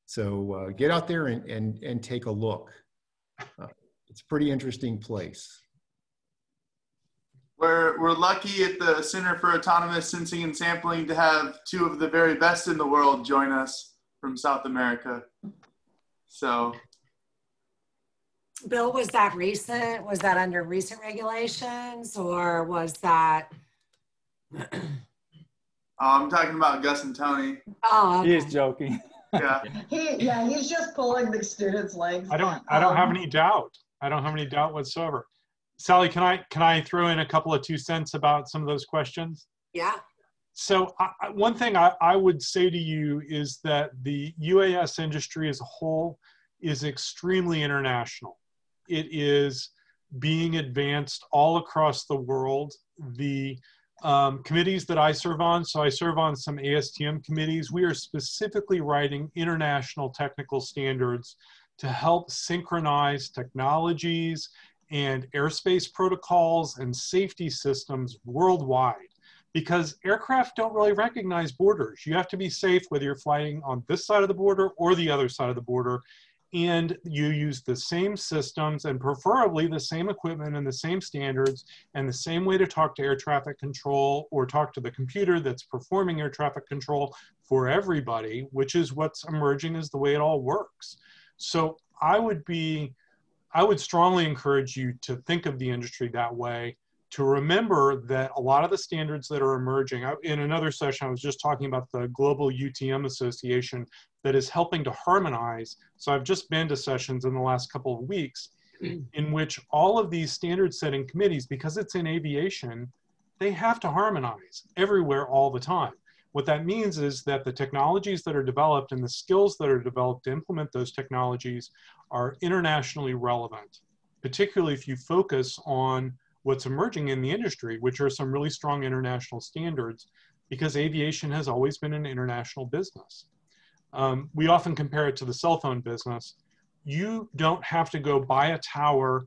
[SPEAKER 2] So uh, get out there and, and, and take a look. Uh, it's a pretty interesting place.
[SPEAKER 10] We're, we're lucky at the Center for Autonomous Sensing and Sampling to have two of the very best in the world join us from South America. So.
[SPEAKER 1] Bill, was that recent? Was that under recent regulations or was that
[SPEAKER 10] Oh, I'm talking about Gus and Tony.
[SPEAKER 1] Oh,
[SPEAKER 7] okay. he is joking.
[SPEAKER 10] Yeah.
[SPEAKER 8] he, yeah, he's just pulling the students' legs.
[SPEAKER 5] I don't, I don't um, have any doubt. I don't have any doubt whatsoever. Sallie, can I, can I throw in a couple of two cents about some of those questions?
[SPEAKER 1] Yeah.
[SPEAKER 5] So I, one thing I, I would say to you is that the UAS industry as a whole is extremely international. It is being advanced all across the world. The um, committees that I serve on. So I serve on some ASTM committees. We are specifically writing international technical standards to help synchronize technologies and airspace protocols and safety systems worldwide because aircraft don't really recognize borders. You have to be safe whether you're flying on this side of the border or the other side of the border and you use the same systems and preferably the same equipment and the same standards and the same way to talk to air traffic control or talk to the computer that's performing air traffic control for everybody, which is what's emerging as the way it all works. So I would be, I would strongly encourage you to think of the industry that way to remember that a lot of the standards that are emerging, in another session, I was just talking about the Global UTM Association that is helping to harmonize. So I've just been to sessions in the last couple of weeks mm. in which all of these standard setting committees, because it's in aviation, they have to harmonize everywhere all the time. What that means is that the technologies that are developed and the skills that are developed to implement those technologies are internationally relevant, particularly if you focus on what's emerging in the industry, which are some really strong international standards, because aviation has always been an international business. Um, we often compare it to the cell phone business. You don't have to go buy a tower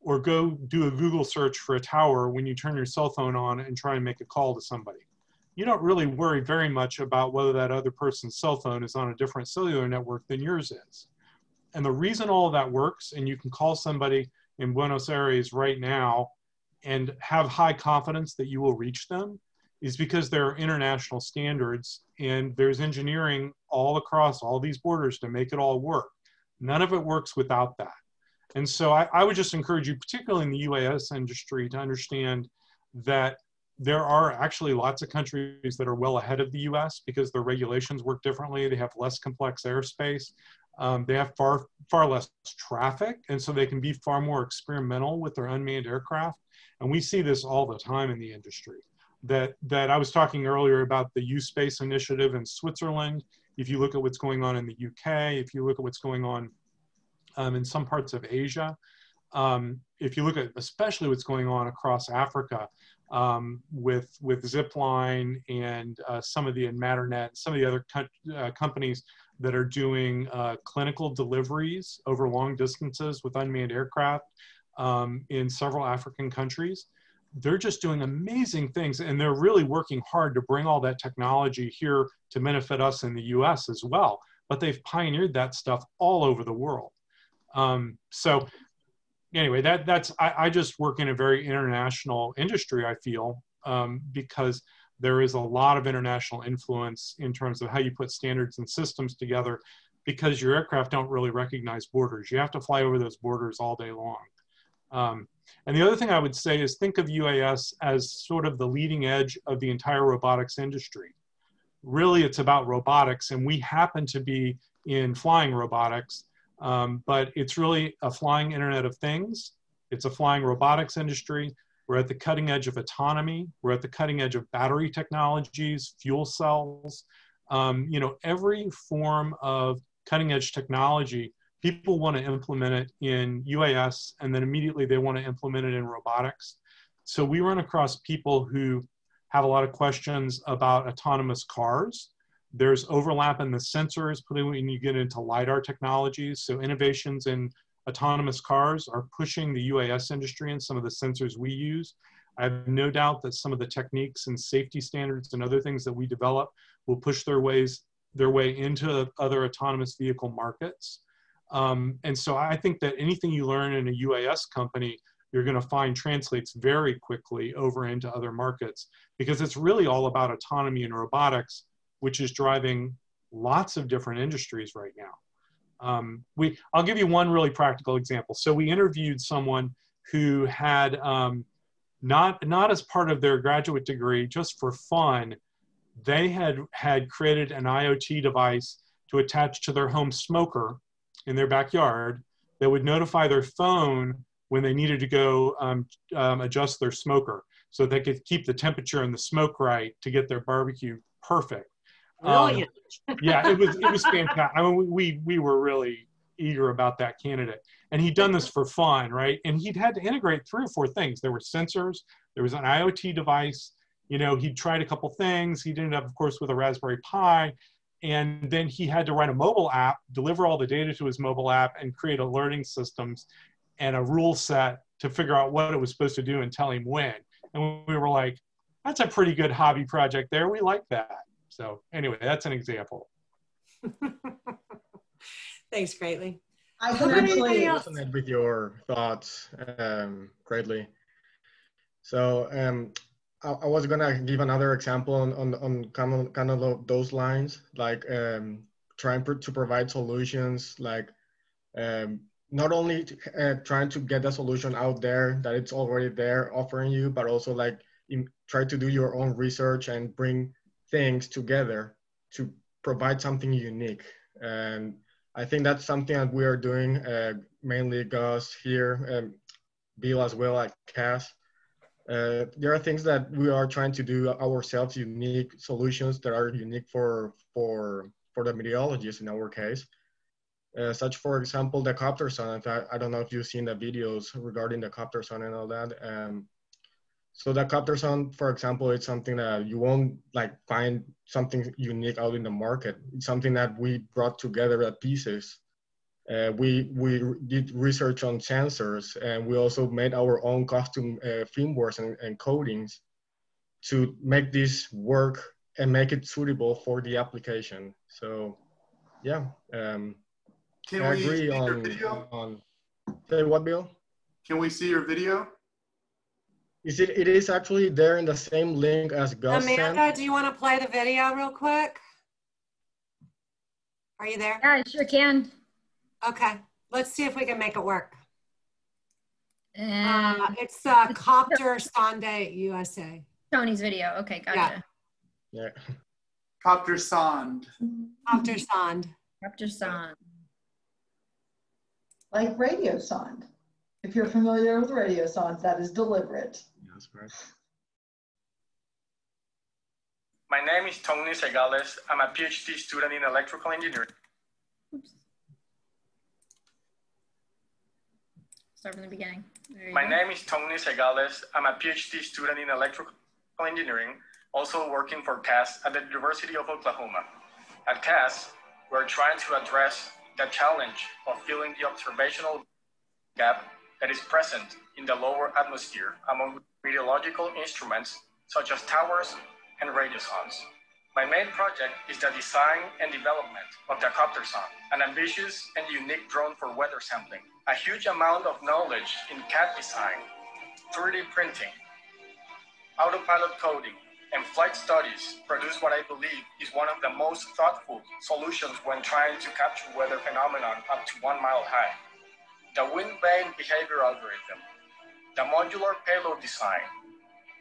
[SPEAKER 5] or go do a Google search for a tower when you turn your cell phone on and try and make a call to somebody. You don't really worry very much about whether that other person's cell phone is on a different cellular network than yours is. And the reason all of that works, and you can call somebody in Buenos Aires right now and have high confidence that you will reach them is because there are international standards and there's engineering all across all these borders to make it all work. None of it works without that. And so I, I would just encourage you, particularly in the UAS industry, to understand that there are actually lots of countries that are well ahead of the US because their regulations work differently. They have less complex airspace. Um, they have far, far less traffic, and so they can be far more experimental with their unmanned aircraft. And we see this all the time in the industry. That, that I was talking earlier about the U-Space initiative in Switzerland. If you look at what's going on in the UK, if you look at what's going on um, in some parts of Asia, um, if you look at especially what's going on across Africa, um, with with Zipline and uh, some of the Matternet, some of the other co uh, companies that are doing uh, clinical deliveries over long distances with unmanned aircraft um, in several African countries. They're just doing amazing things, and they're really working hard to bring all that technology here to benefit us in the U.S. as well. But they've pioneered that stuff all over the world. Um, so anyway, that that's I, I, just work in a very international industry. I feel um, because there is a lot of international influence in terms of how you put standards and systems together. Because your aircraft don't really recognize borders, you have to fly over those borders all day long. Um, and the other thing I would say is think of UAS as sort of the leading edge of the entire robotics industry. Really, it's about robotics, and we happen to be in flying robotics um, but it's really a flying Internet of Things. It's a flying robotics industry. We're at the cutting edge of autonomy. We're at the cutting edge of battery technologies, fuel cells. Um, you know, every form of cutting edge technology, people want to implement it in UAS, and then immediately they want to implement it in robotics. So we run across people who have a lot of questions about autonomous cars there's overlap in the sensors, particularly when you get into LiDAR technologies. So innovations in autonomous cars are pushing the UAS industry and some of the sensors we use. I have no doubt that some of the techniques and safety standards and other things that we develop will push their ways their way into other autonomous vehicle markets. Um, and so I think that anything you learn in a UAS company, you're going to find translates very quickly over into other markets because it's really all about autonomy and robotics which is driving lots of different industries right now. Um, we, I'll give you one really practical example. So we interviewed someone who had um, not not as part of their graduate degree, just for fun. They had had created an IoT device to attach to their home smoker in their backyard that would notify their phone when they needed to go um, um, adjust their smoker so they could keep the temperature and the smoke right to get their barbecue perfect.
[SPEAKER 1] Brilliant.
[SPEAKER 5] Um, yeah, it was it was fantastic. I mean, we we were really eager about that candidate, and he'd done this for fun, right? And he'd had to integrate three or four things. There were sensors. There was an IoT device. You know, he'd tried a couple things. He ended up, of course, with a Raspberry Pi, and then he had to write a mobile app, deliver all the data to his mobile app, and create alerting systems and a rule set to figure out what it was supposed to do and tell him when. And we were like, that's a pretty good hobby project there. We like that. So anyway, that's an example.
[SPEAKER 1] Thanks greatly.
[SPEAKER 9] I can actually resonate with your thoughts um, greatly. So um, I, was gonna give another example on, on, on kind, of, kind of those lines, like um, trying to provide solutions, like um, not only uh, trying to get the solution out there that it's already there offering you, but also like in, try to do your own research and bring things together to provide something unique. And I think that's something that we are doing, uh, mainly Gus here, um, Bill as well at CAS. Uh, there are things that we are trying to do ourselves, unique solutions that are unique for for for the meteorologists in our case. Uh, such, for example, the CopterSonde. I, I, don't know if you've seen the videos regarding the CopterSonde and all that. Um, so the CopterSonde, for example, it's something that you won't like find something unique out in the market. It's something that we brought together at pieces. Uh, we we did research on sensors, and we also made our own custom uh, firmwares and, and codings to make this work and make it suitable for the application. So, yeah, um,
[SPEAKER 10] Can I agree on,
[SPEAKER 9] on. Say what, Bill?
[SPEAKER 10] Can we see your video?
[SPEAKER 9] Is it? It is actually there in the same link as Gus
[SPEAKER 1] Amanda,
[SPEAKER 9] sent.
[SPEAKER 1] do you want to play the video real quick? Are you there?
[SPEAKER 11] Yeah, I sure can.
[SPEAKER 1] Okay, let's see if we can make it work.
[SPEAKER 11] Uh,
[SPEAKER 1] uh, it's uh, CopterSonde USA.
[SPEAKER 11] Tony's video. Okay, gotcha.
[SPEAKER 9] Yeah. yeah.
[SPEAKER 10] CopterSonde.
[SPEAKER 1] Copter Sond.
[SPEAKER 11] CopterSonde.
[SPEAKER 8] Like radiosonde. If you're familiar with radiosondes, that is deliberate.
[SPEAKER 9] That's right.
[SPEAKER 12] My name is Tony Segales. I'm a PhD student in electrical engineering.
[SPEAKER 11] Start from the beginning.
[SPEAKER 12] My go. name is Tony Segales. I'm a PhD student in electrical engineering, also working for CAS at the University of Oklahoma. At CAS, we're trying to address the challenge of filling the observational gap that is present in the lower atmosphere among meteorological instruments such as towers and radiosondes. My main project is the design and development of the CopterSonde, an ambitious and unique drone for weather sampling. A huge amount of knowledge in CAD design, 3D printing, autopilot coding, and flight studies produce what I believe is one of the most thoughtful solutions when trying to capture weather phenomenon up to one mile high. The wind vane behavior algorithm, the modular payload design,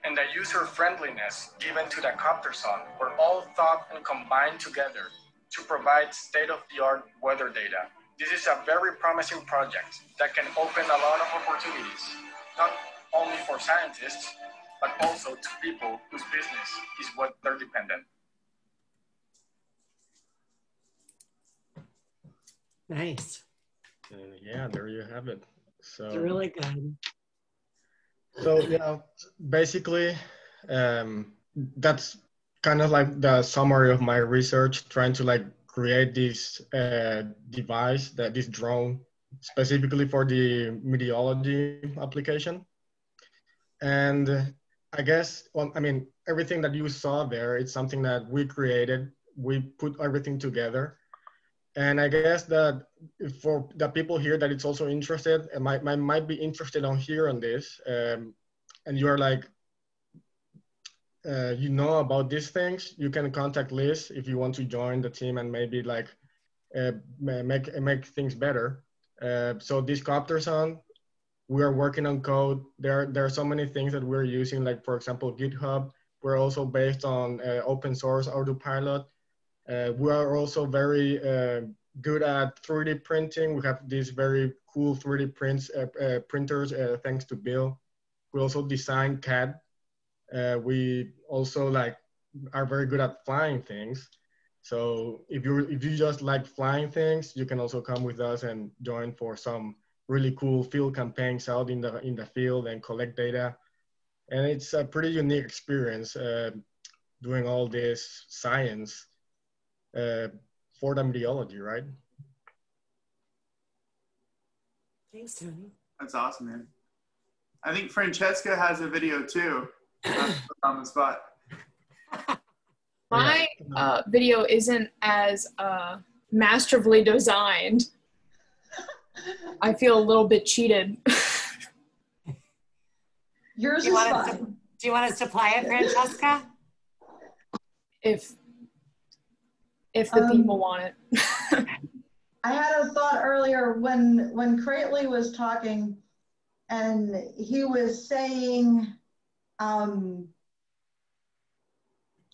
[SPEAKER 12] and the user friendliness given to the CopterSonde were all thought and combined together to provide state-of-the-art weather data. This is a very promising project that can open a lot of opportunities, not only for scientists, but also to people whose business is weather dependent.
[SPEAKER 1] Nice.
[SPEAKER 9] Uh, yeah, there you have it. So
[SPEAKER 1] it's really good.
[SPEAKER 9] So yeah, basically, um, that's kind of like the summary of my research, trying to like create this uh, device, that this drone, specifically for the meteorology application. And I guess, well, I mean, everything that you saw there, it's something that we created. We put everything together. And I guess that for the people here that it's also interested, and might, might, might be interested on here on this, um, and you're like, uh, you know about these things, you can contact Liz if you want to join the team and maybe like uh, make make things better. Uh, so this CopterSonde, we are working on code. There there are so many things that we're using, like for example GitHub. We're also based on uh, open source Autopilot. Uh, we are also very uh, good at 3D printing. We have these very cool 3D prints printers thanks to Bill. We also design CAD uh, we also like are very good at flying things. So if you if you just like flying things, you can also come with us and join for some really cool field campaigns out in the in the field and collect data. And it's a pretty unique experience uh, doing all this science uh, for the meteorology, right?
[SPEAKER 1] Thanks, Tony.
[SPEAKER 10] That's awesome, man. I think Francesca has a video too on the spot.
[SPEAKER 6] My uh, video isn't as uh, masterfully designed. I feel a little bit cheated.
[SPEAKER 8] Yours is fun.
[SPEAKER 1] To, do you want us to play it, Francesca?
[SPEAKER 6] If if the um, people want it.
[SPEAKER 8] I had a thought earlier when when Kraettli was talking, and he was saying um,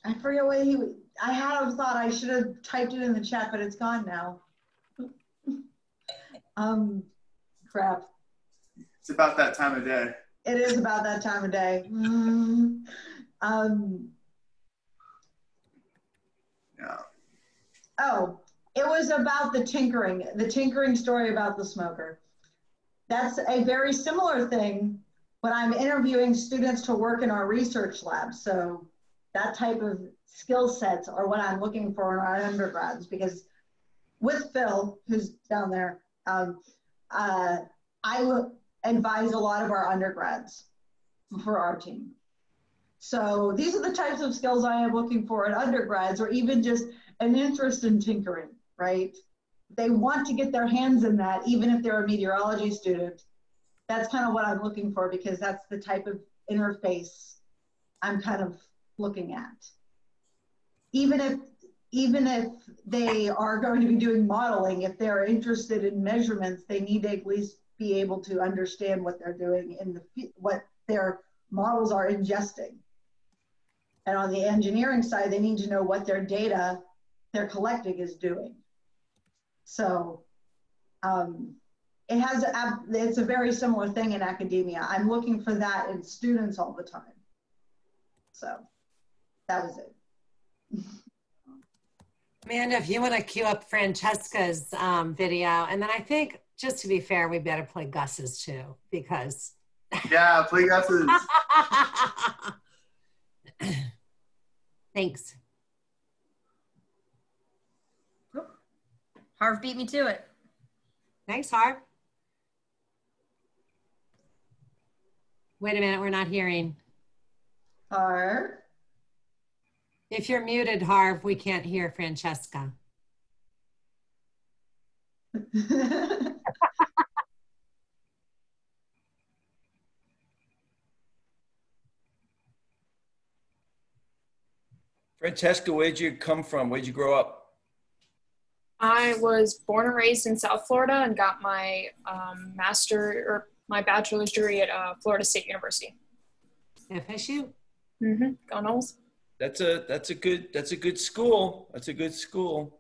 [SPEAKER 8] I forget what he. I had a thought. I should have typed it in the chat, but it's gone now. um, crap.
[SPEAKER 10] It's about that time of day.
[SPEAKER 8] It is about that time of day. Mm. Um, Oh, it was about the tinkering, the tinkering story about the smoker. That's a very similar thing when I'm interviewing students to work in our research lab. So that type of skill sets are what I'm looking for in our undergrads because with Phil, who's down there, um, uh, I advise a lot of our undergrads for our team. So these are the types of skills I am looking for in undergrads or even just an interest in tinkering, right? They want to get their hands in that even if they're a meteorology student that's kind of what I'm looking for because that's the type of interface I'm kind of looking at. Even if even if they are going to be doing modeling, if they're interested in measurements, they need to at least be able to understand what they're doing in the what their models are ingesting. And on the engineering side, they need to know what their data they're collecting is doing. So um, it has a, it's a very similar thing in academia. I'm looking for that in students all the time. So that was it.
[SPEAKER 1] Amanda, if you want to cue up Francesca's um, video, and then I think just to be fair, we better play Gus's too because.
[SPEAKER 10] Yeah, play Gus's.
[SPEAKER 1] Thanks.
[SPEAKER 11] Harv beat me to it.
[SPEAKER 1] Thanks, Harv. Wait a minute, we're not hearing.
[SPEAKER 8] Harv?
[SPEAKER 1] If you're muted, Harv, we can't hear Francesca.
[SPEAKER 4] Francesca, where'd you come from? Where'd you grow up?
[SPEAKER 6] I was born and raised in South Florida and got my um, master or my bachelor's degree at uh, Florida State University.
[SPEAKER 1] FSU.
[SPEAKER 6] Mm-hmm. Go Noles.
[SPEAKER 4] That's a that's a good that's a good school. That's a good school.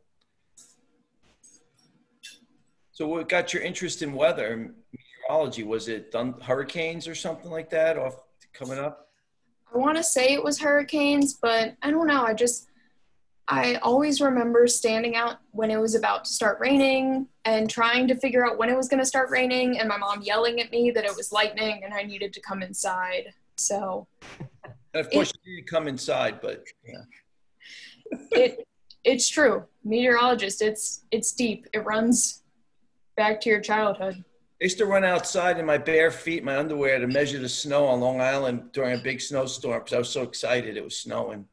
[SPEAKER 4] So what got your interest in weather and meteorology? Was it done hurricanes or something like that off coming up?
[SPEAKER 6] I want to say it was hurricanes, but I don't know. I just, I always remember standing out when it was about to start raining and trying to figure out when it was going to start raining, and my mom yelling at me that it was lightning and I needed to come inside. So,
[SPEAKER 4] and of course, it, you didn't come inside, but yeah.
[SPEAKER 6] it it's true. Meteorologist, it's it's deep. It runs back to your childhood.
[SPEAKER 4] I used to run outside in my bare feet, my underwear, to measure the snow on Long Island during a big snowstorm because I was so excited it was snowing.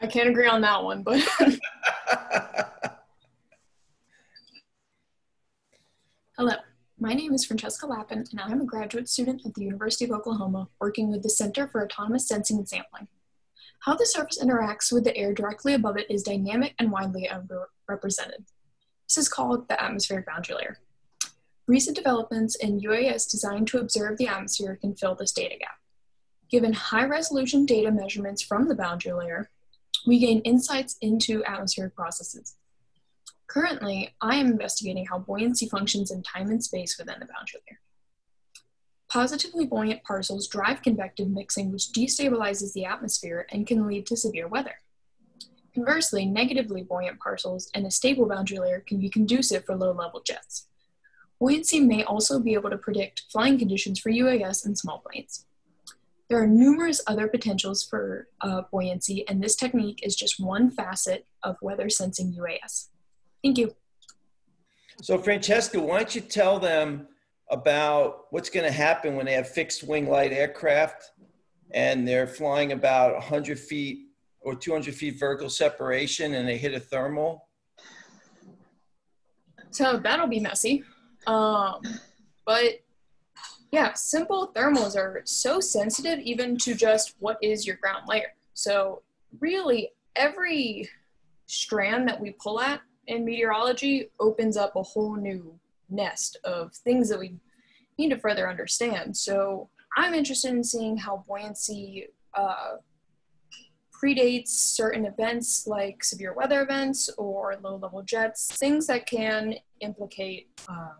[SPEAKER 6] I can't agree on that one, but. Hello, my name is Francesca Lappin, and I'm a graduate student at the University of Oklahoma working with the Center for Autonomous Sensing and Sampling. How the surface interacts with the air directly above it is dynamic and widely represented. This is called the atmospheric boundary layer. Recent developments in UAS designed to observe the atmosphere can fill this data gap. Given high resolution data measurements from the boundary layer, we gain insights into atmospheric processes. Currently, I am investigating how buoyancy functions in time and space within the boundary layer. Positively buoyant parcels drive convective mixing, which destabilizes the atmosphere and can lead to severe weather. Conversely, negatively buoyant parcels and a stable boundary layer can be conducive for low-level jets. Buoyancy may also be able to predict flying conditions for UAS and small planes. There are numerous other potentials for uh, buoyancy, and this technique is just one facet of weather sensing UAS. Thank you.
[SPEAKER 4] So, Francesca, why don't you tell them about what's going to happen when they have fixed wing light aircraft and they're flying about 100 feet or 200 feet vertical separation and they hit a thermal?
[SPEAKER 6] So that'll be messy. Um, but yeah, simple thermals are so sensitive even to just what is your ground layer. So really every strand that we pull at in meteorology opens up a whole new nest of things that we need to further understand. So I'm interested in seeing how buoyancy uh, predates certain events like severe weather events or low level jets, things that can implicate um,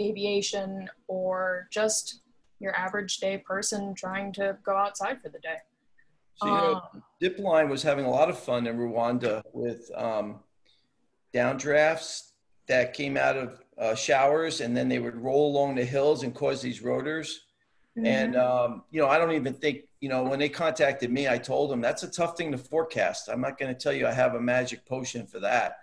[SPEAKER 6] aviation or just your average day person trying to go outside for the day.
[SPEAKER 4] So, you know, um, Zipline was having a lot of fun in Rwanda with um, downdrafts that came out of uh, showers and then they would roll along the hills and cause these rotors. Mm-hmm. And, um, you know, I don't even think you know, when they contacted me, I told them that's a tough thing to forecast. I'm not going to tell you I have a magic potion for that.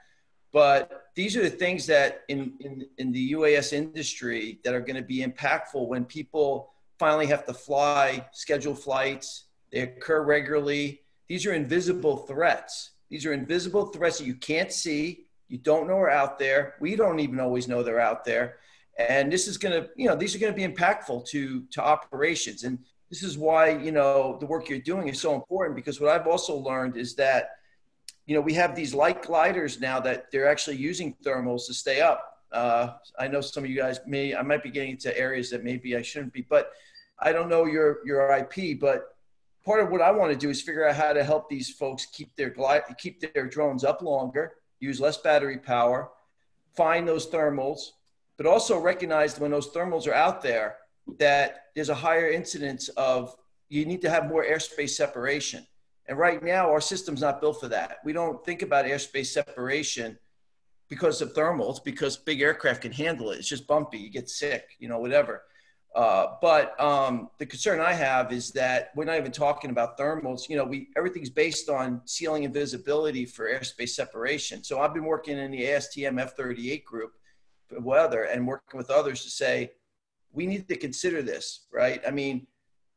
[SPEAKER 4] But these are the things that in, in, in the UAS industry that are going to be impactful when people finally have to fly, schedule flights, they occur regularly. These are invisible threats. These are invisible threats that you can't see, you don't know are out there. We don't even always know they're out there. And this is going to, you know, these are going to be impactful to, to operations. And this is why you know the work you're doing is so important because what I've also learned is that you know we have these light gliders now that they're actually using thermals to stay up. Uh, I know some of you guys may I might be getting into areas that maybe I shouldn't be, but I don't know your your IP, but part of what I want to do is figure out how to help these folks keep their glide keep their drones up longer, use less battery power, find those thermals, but also recognize when those thermals are out there that there's a higher incidence of you need to have more airspace separation. And right now, our system's not built for that. We don't think about airspace separation because of thermals, because big aircraft can handle it. It's just bumpy. You get sick, you know, whatever. Uh, but um, the concern I have is that we're not even talking about thermals. You know, we everything's based on ceiling and visibility for airspace separation. So I've been working in the ASTM F38 group for weather and working with others to say we need to consider this, right? I mean,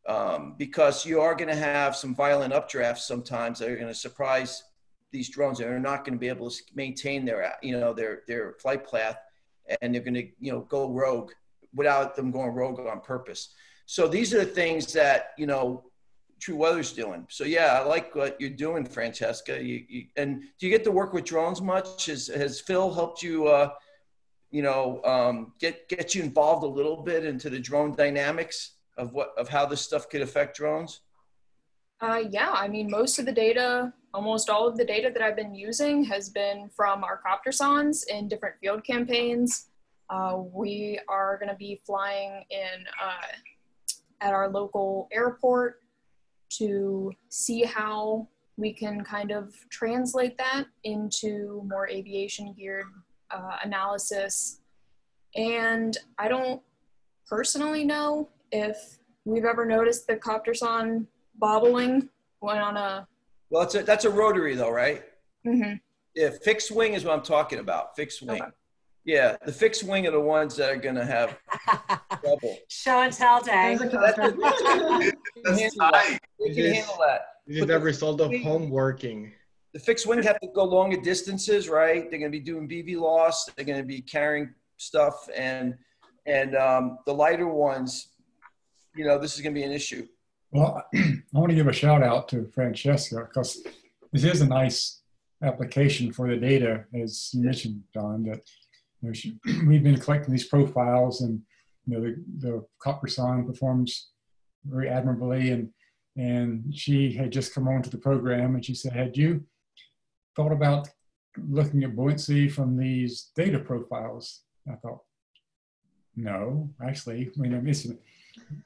[SPEAKER 4] um, because you are going to have some violent updrafts sometimes that are going to surprise these drones and are not going to be able to maintain their, you know, their their flight path, and they're going to, you know, go rogue without them going rogue on purpose. So these are the things that you know TruWeather's doing. So yeah, I like what you're doing, Francesca. You, you, and do you get to work with drones much? Has has Phil helped you? Uh, you know, um, get get you involved a little bit into the drone dynamics of what of how this stuff could affect drones?
[SPEAKER 6] Uh, yeah, I mean, most of the data, almost all of the data that I've been using has been from our CopterSondes in different field campaigns. Uh, we are going to be flying in uh, at our local airport to see how we can kind of translate that into more aviation geared uh, analysis. And I don't personally know if we've ever noticed the copter CopterSonde bobbling when on a.
[SPEAKER 4] Well, that's a, that's a rotary though, right?
[SPEAKER 6] Mm-hmm.
[SPEAKER 4] Yeah, fixed wing is what I'm talking about. Fixed wing. Okay. Yeah, the fixed wing are the ones that are going to have trouble.
[SPEAKER 1] Show and tell day.
[SPEAKER 4] That's, that's, that's, that. They can handle that.
[SPEAKER 9] This is the result of homeworking.
[SPEAKER 4] The fixed wing have to go longer distances, right? They're going to be doing BVLOS. They're going to be carrying stuff, and and um, the lighter ones, you know, this is going to be an issue.
[SPEAKER 13] Well, I want to give a shout out to Francesca because this is a nice application for the data, as you mentioned, Don. That you know, she, we've been collecting these profiles and you know the, the CopterSonde performs very admirably and and she had just come on to the program and she said had you thought about looking at buoyancy from these data profiles i thought no actually i mean it's,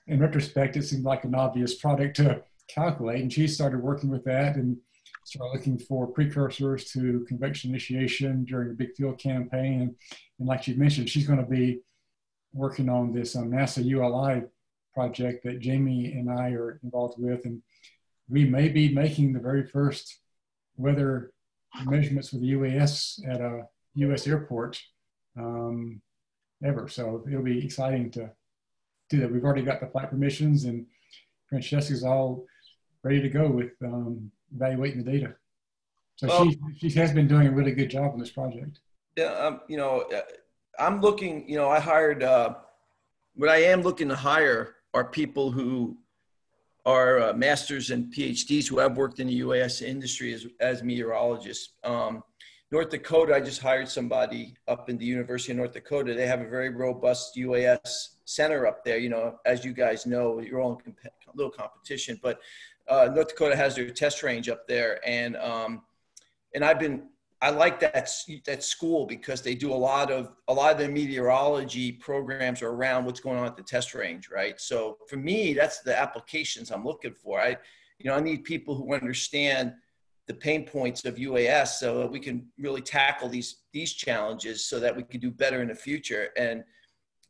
[SPEAKER 13] in retrospect it seemed like an obvious product to calculate and she started working with that and started looking for precursors to convection initiation during a big field campaign. And, and like you mentioned, she's going to be working on this um, NASA ULI project that Jamie and I are involved with. And we may be making the very first weather measurements with the UAS at a US airport um, ever. So it'll be exciting to do that. We've already got the flight permissions and Francesca's all ready to go with um, evaluating the data. So well, she, she has been doing a really good job on this project.
[SPEAKER 4] Yeah, um, you know, uh, I'm looking, you know, I hired, uh, what I am looking to hire are people who are uh, masters and PhDs who have worked in the UAS industry as, as meteorologists. Um, North Dakota, I just hired somebody up in the University of North Dakota. They have a very robust UAS center up there. You know, as you guys know, you're all in comp- little competition, but uh, North Dakota has their test range up there, and um, and I've been I like that that school because they do a lot of a lot of their meteorology programs are around what's going on at the test range, right? So for me, that's the applications I'm looking for. I you know I need people who understand the pain points of UAS so that we can really tackle these these challenges so that we can do better in the future. And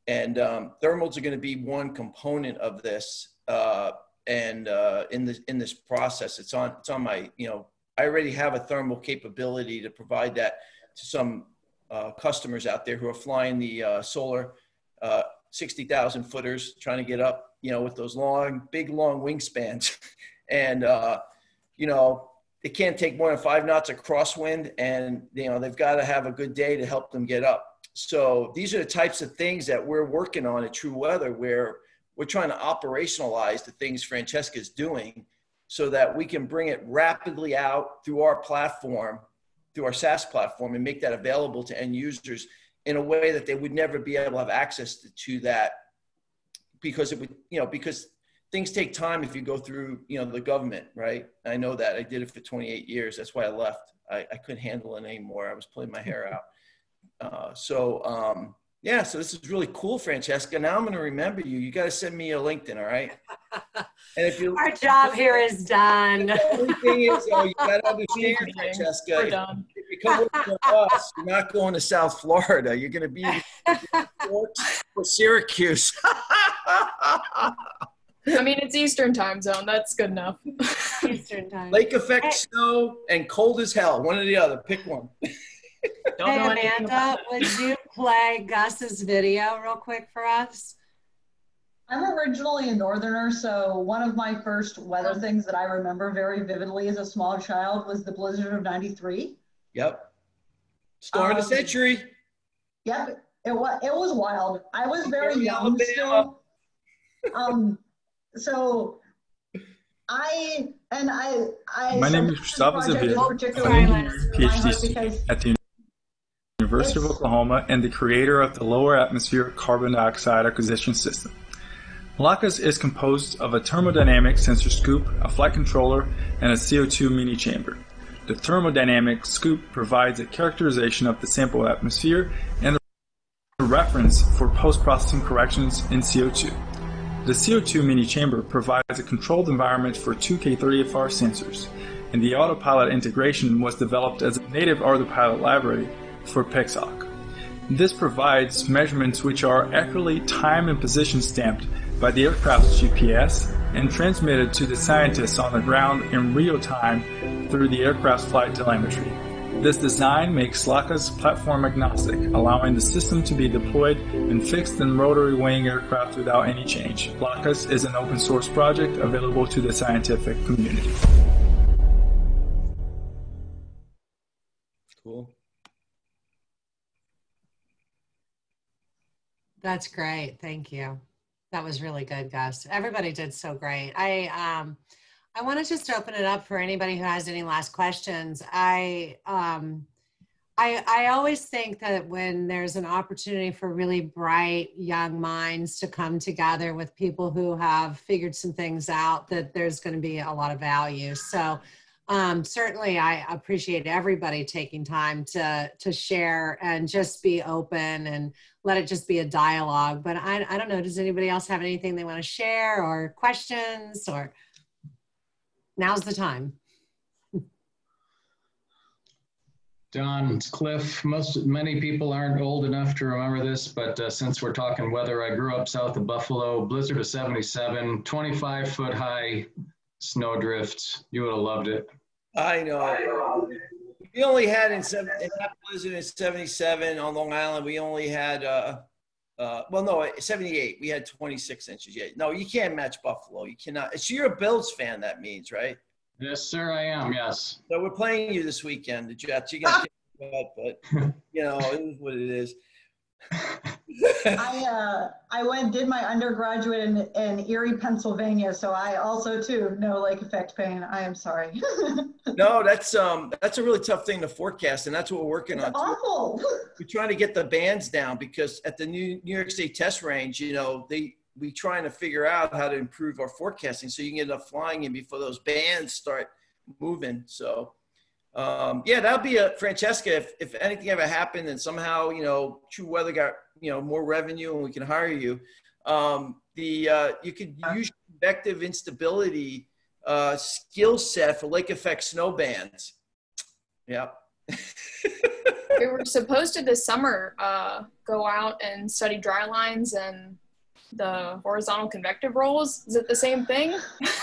[SPEAKER 4] and um, thermals are going to be one component of this uh, and uh, in this in this process, it's on it's on my you know I already have a thermal capability to provide that to some uh, customers out there who are flying the uh, solar uh, 60,000 footers, trying to get up, you know, with those long, big, long wingspans, and uh, you know they can't take more than five knots of crosswind, and you know they've got to have a good day to help them get up. So these are the types of things that we're working on at TruWeather, where we're trying to operationalize the things Francesca is doing so that we can bring it rapidly out through our platform, through our SaaS platform, and make that available to end users in a way that they would never be able to have access to, to that because it would, you know, because things take time if you go through, you know, the government, right? I know that. I did it for 28 years. That's why I left. I, I couldn't handle it anymore. I was pulling my hair out. Uh, so, um, yeah, so this is really cool, Francesca. Now I'm going to remember you. You got to send me your LinkedIn, all right?
[SPEAKER 1] And if you our job here is done.
[SPEAKER 4] The only thing is, though, you got to understand, Francesca. If, if, you come with us, you're not going to South Florida. You're going to be for Syracuse.
[SPEAKER 6] I mean, it's Eastern time zone. That's good enough.
[SPEAKER 1] Eastern time.
[SPEAKER 4] Lake effect snow and cold as hell. One or the other. Pick one.
[SPEAKER 6] Don't
[SPEAKER 1] hey,
[SPEAKER 6] know
[SPEAKER 1] Amanda,
[SPEAKER 6] about it.
[SPEAKER 1] would you play Gus's video real quick for us?
[SPEAKER 8] I'm originally a northerner, so one of my first weather things that I remember very vividly as a small child was the blizzard of 93.
[SPEAKER 4] Yep. Storm of the
[SPEAKER 8] Um,
[SPEAKER 4] century.
[SPEAKER 8] Yep, it was it was wild. I was very
[SPEAKER 4] Very
[SPEAKER 8] young
[SPEAKER 4] Alabama.
[SPEAKER 8] still. Um, so I and I I.
[SPEAKER 7] My name is
[SPEAKER 8] this
[SPEAKER 7] Gustavo
[SPEAKER 8] project is
[SPEAKER 7] Azevedo.
[SPEAKER 8] particularly
[SPEAKER 7] I'm a PhD student at the University of Oklahoma and the creator of the Lower Atmosphere Carbon Dioxide Acquisition System. LACAS is composed of a thermodynamic sensor scoop, a flight controller, and a CO2 mini chamber. The thermodynamic scoop provides a characterization of the sample atmosphere and a reference for post-processing corrections in CO2. The CO2 mini chamber provides a controlled environment for two K30FR sensors, and the autopilot integration was developed as a native autopilot library for Pixhawk. This provides measurements which are accurately time and position stamped by the aircraft's GPS and transmitted to the scientists on the ground in real time through the aircraft's flight telemetry. This design makes LACAS platform agnostic, allowing the system to be deployed in fixed and rotary wing aircraft without any change. LACAS is an open source project available to the scientific community.
[SPEAKER 4] Cool.
[SPEAKER 1] That's great. Thank you. That was really good, Gus. Everybody did so great. I um I want to just open it up for anybody who has any last questions. I um I I always think that when there's an opportunity for really bright young minds to come together with people who have figured some things out that there's going to be a lot of value. So um, certainly I appreciate everybody taking time to to share and just be open and let it just be a dialogue. But I, I don't know, does anybody else have anything they want to share or questions or now's the time.
[SPEAKER 3] Don, it's Cliff. Most many people aren't old enough to remember this, but uh, since we're talking weather, I grew up south of Buffalo. Blizzard of '77, 25 foot high snow drifts. You would have loved it.
[SPEAKER 4] I know. We only had in, seven, in that blizzard in 77 on Long Island, we only had, uh, uh, well, no, 78. We had 26 inches. Yeah. No, you can't match Buffalo. You cannot. So you're a Bills fan, that means, right?
[SPEAKER 3] Yes, sir, I am. Yes.
[SPEAKER 4] So we're playing you this weekend, the Jets. You're going to get but, you know, it is what it is.
[SPEAKER 8] I uh, I went did my undergraduate in, in Erie, Pennsylvania, so I also too know lake effect pain. I am sorry.
[SPEAKER 4] No, that's um that's a really tough thing to forecast, and that's what we're working on. too.
[SPEAKER 8] Awful.
[SPEAKER 4] We're trying to get the bands down because at the New New York State test range, you know, they we trying to figure out how to improve our forecasting so you can get enough flying in before those bands start moving. So um, yeah, that'll be a Francesca. If, if anything ever happened and somehow you know TruWeather got you know more revenue and we can hire you, um, the uh, you could use convective instability uh, skill set for lake effect snow bands. Yep.
[SPEAKER 6] we were supposed to this summer uh, go out and study dry lines and the horizontal convective rolls. Is it the same thing?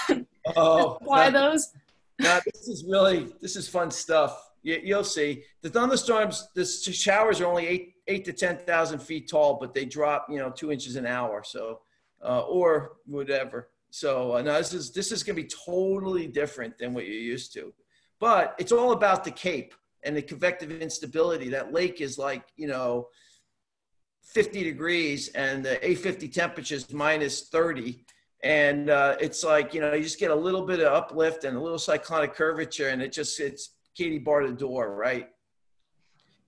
[SPEAKER 4] Oh,
[SPEAKER 6] Why those?
[SPEAKER 4] This is really this is fun stuff. You, you'll see the thunderstorms. The showers are only eight eight to ten thousand feet tall, but they drop you know two inches an hour. So uh, or whatever. So uh, this is this is going to be totally different than what you're used to. But it's all about the cape and the convective instability. That lake is like you know. 50 degrees and the 850 temperature is minus 30 and uh, it's like you know you just get a little bit of uplift and a little cyclonic curvature and it just it's Katie bar the door right?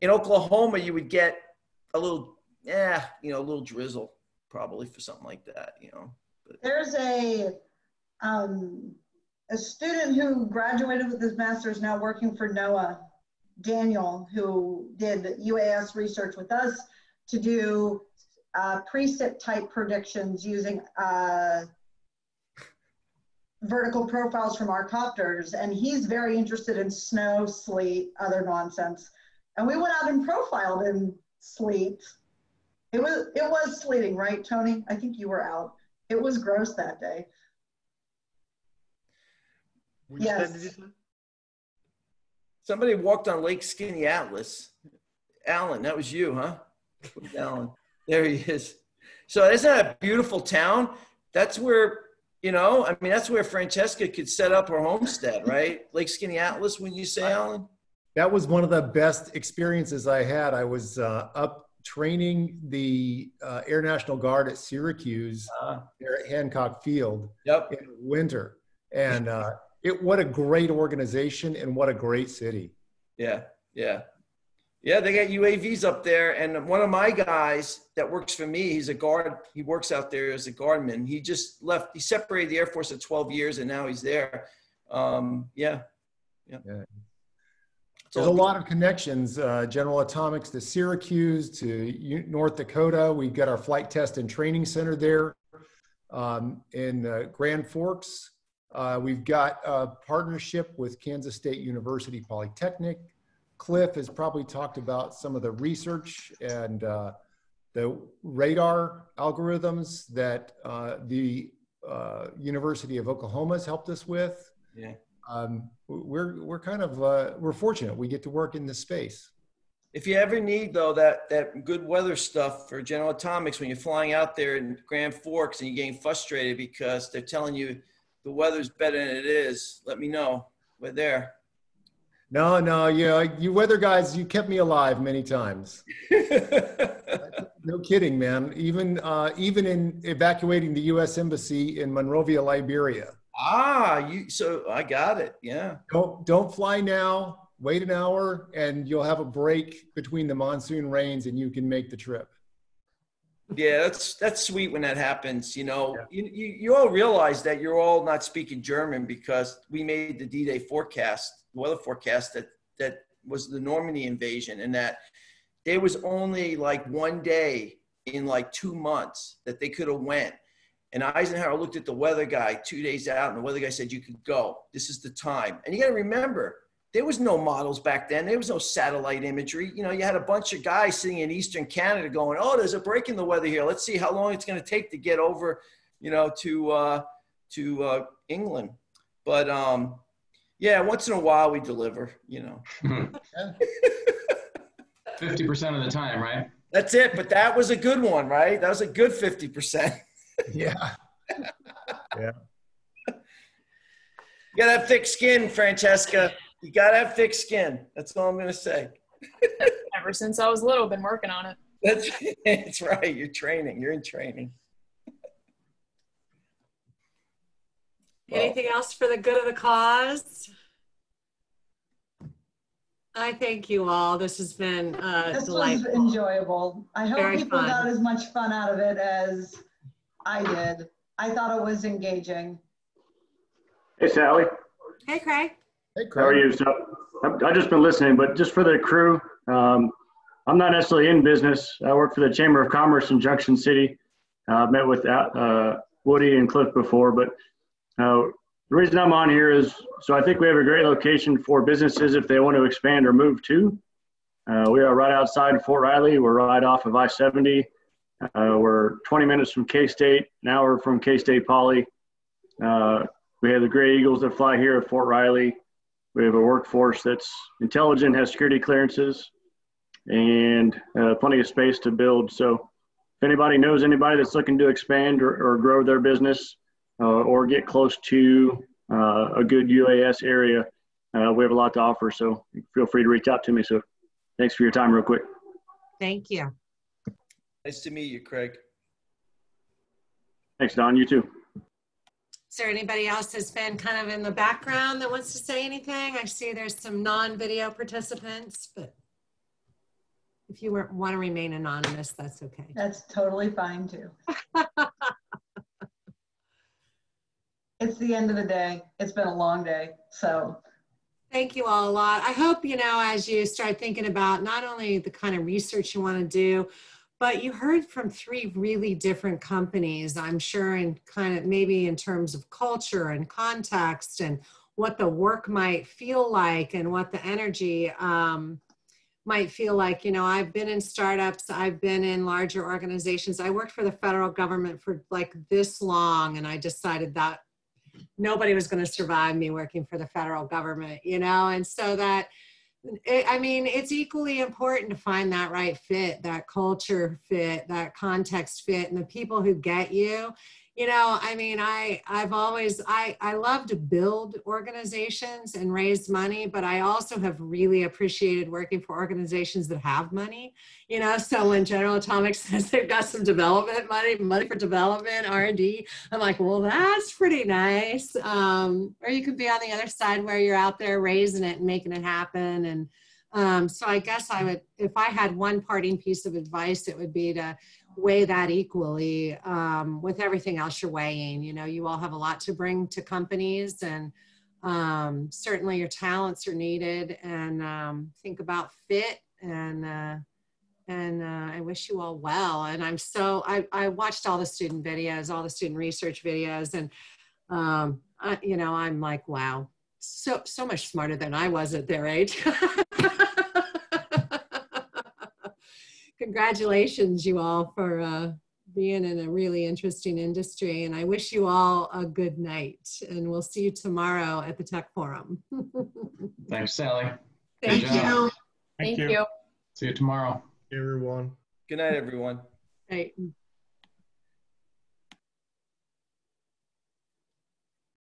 [SPEAKER 4] In Oklahoma you would get a little yeah you know a little drizzle probably for something like that you know
[SPEAKER 8] There's a um, a student who graduated with his master's now working for NOAA, Daniel, who did UAS research with us to do uh, precip type predictions using uh, vertical profiles from our copters, and he's very interested in snow, sleet, other nonsense. And we went out and profiled in sleet. It was it was sleeting, right, Tony? I think you were out. It was gross that day.
[SPEAKER 9] Which
[SPEAKER 8] Yes.
[SPEAKER 4] Somebody walked on Lake Skaneateles. Alan, that was you, huh? Alan. There he is. So isn't that a beautiful town? That's where, you know, I mean, that's where Francesca could set up her homestead, right? Lake Skaneateles, wouldn't you say, Alan?
[SPEAKER 2] That was one of the best experiences I had. I was uh, up training the uh, Air National Guard at Syracuse
[SPEAKER 4] Uh,
[SPEAKER 2] there at Hancock Field
[SPEAKER 4] yep.
[SPEAKER 2] in winter. And uh, it what a great organization and what a great city.
[SPEAKER 4] Yeah, yeah. Yeah, they got UAVs up there. And one of my guys that works for me, he's a guard. He works out there as a guardman. He just left, he separated the Air Force at 12 years and now he's there. Um, yeah. Yeah.
[SPEAKER 2] Yeah.
[SPEAKER 4] It's
[SPEAKER 2] There's a lot of connections. Uh, General Atomics to Syracuse to U- North Dakota. We've got our flight test and training center there um, in uh, Grand Forks. Uh, we've got a partnership with Kansas State University Polytechnic. Cliff has probably talked about some of the research and uh, the radar algorithms that uh, the uh, University of Oklahoma has helped us with
[SPEAKER 4] Yeah.
[SPEAKER 2] um, we're we're kind of uh, we're fortunate we get to work in this space.
[SPEAKER 4] If you ever need though that that good weather stuff for General Atomics when you're flying out there in Grand Forks and you're getting frustrated because they're telling you the weather's better than it is, let me know. We're there.
[SPEAKER 2] No, no, yeah, you weather guys, you kept me alive many times. no kidding, man. Even uh, even in evacuating the U.S. embassy in Monrovia, Liberia.
[SPEAKER 4] ah, you so I got it. Yeah.
[SPEAKER 2] Don't don't fly now. Wait an hour, and you'll have a break between the monsoon rains, and you can make the trip.
[SPEAKER 4] Yeah, that's that's sweet when that happens. You know, you, you you all realize that you're all not speaking German because we made the D-Day forecast, the weather forecast that that was the Normandy invasion, and that there was only like one day in like two months that they could have went. And Eisenhower looked at the weather guy two days out, and the weather guy said, "You could go. This is the time." And you got to remember, there was no models back then. There was no satellite imagery. You know, you had a bunch of guys sitting in Eastern Canada going, "Oh, there's a break in the weather here. Let's see how long it's going to take to get over, you know, to uh, to uh, England." But um, yeah, once in a while we deliver. You know,
[SPEAKER 3] Fifty percent of the time, right?
[SPEAKER 4] that's it. But that was a good one, right? That was a good fifty percent.
[SPEAKER 2] Yeah. yeah.
[SPEAKER 4] You gotta have thick skin, Francesca. You gotta have thick skin. That's all I'm gonna say.
[SPEAKER 6] Ever since I was little, been working on it.
[SPEAKER 4] That's that's right. You're training. You're in training. Well-
[SPEAKER 1] Anything else for the good of the cause? I thank you all. This has been uh,
[SPEAKER 8] This was
[SPEAKER 1] delightful.
[SPEAKER 8] enjoyable. I hope
[SPEAKER 1] Very
[SPEAKER 8] people
[SPEAKER 1] fun.
[SPEAKER 8] got as much fun out of it as I did. I thought it was engaging.
[SPEAKER 14] Hey, Sallie.
[SPEAKER 1] Hey, Craig.
[SPEAKER 2] Hey,
[SPEAKER 14] How are you? So I've, just been listening, but just for the crew, um, I'm not necessarily in business. I work for the Chamber of Commerce in Junction City. Uh, I've met with uh, Woody and Cliff before, but uh, the reason I'm on here is so I think we have a great location for businesses if they want to expand or move to. Uh, we are right outside Fort Riley. We're right off of I-70. Uh, we're 20 minutes from K-State, an hour from K-State Poly. Uh, we have the Gray Eagles that fly here at Fort Riley. We have a workforce that's intelligent, has security clearances, and uh, plenty of space to build. So, if anybody knows anybody that's looking to expand or, or grow their business uh, or get close to uh, a good UAS area, uh, we have a lot to offer. So, feel free to reach out to me. So, thanks for your time, real quick.
[SPEAKER 1] Thank you.
[SPEAKER 4] Nice to meet you, Craig.
[SPEAKER 14] Thanks, Don. You too.
[SPEAKER 1] Is there anybody else that's been kind of in the background that wants to say anything? I see there's some non-video participants, but if you want to remain anonymous, that's okay.
[SPEAKER 8] That's totally fine too. it's the end of the day. It's been a long day. So
[SPEAKER 1] Thank you all a lot. I hope, you know, as you start thinking about not only the kind of research you want to do, but you heard from three really different companies, I'm sure, in kind of maybe in terms of culture and context and what the work might feel like and what the energy um, might feel like. You know, I've been in startups, I've been in larger organizations. I worked for the federal government for like this long, and I decided that nobody was going to survive me working for the federal government, you know, and so that it, I mean, it's equally important to find that right fit, that culture fit, that context fit, and the people who get you. You know, I mean, I I've always I I love to build organizations and raise money, but I also have really appreciated working for organizations that have money. You know, so when General Atomics says they've got some development money, money for development, R and D, I'm like, well, that's pretty nice. Um, or you could be on the other side where you're out there raising it and making it happen and um, so I guess I would, if I had one parting piece of advice, it would be to weigh that equally um, with everything else you're weighing. You know, you all have a lot to bring to companies, and um, certainly your talents are needed. And um, think about fit and. Uh, and uh, I wish you all well. And I'm so I, I watched all the student videos, all the student research videos, and um, I, you know I'm like, wow, so so much smarter than I was at their age. Congratulations, you all, for uh, being in a really interesting industry. And I wish you all a good night. And we'll see you tomorrow at the Tech Forum.
[SPEAKER 3] Thanks, Sallie.
[SPEAKER 1] Thank you.
[SPEAKER 3] job.
[SPEAKER 6] Thank you.
[SPEAKER 3] See you tomorrow.
[SPEAKER 9] Everyone.
[SPEAKER 4] Good night, everyone.
[SPEAKER 1] Right.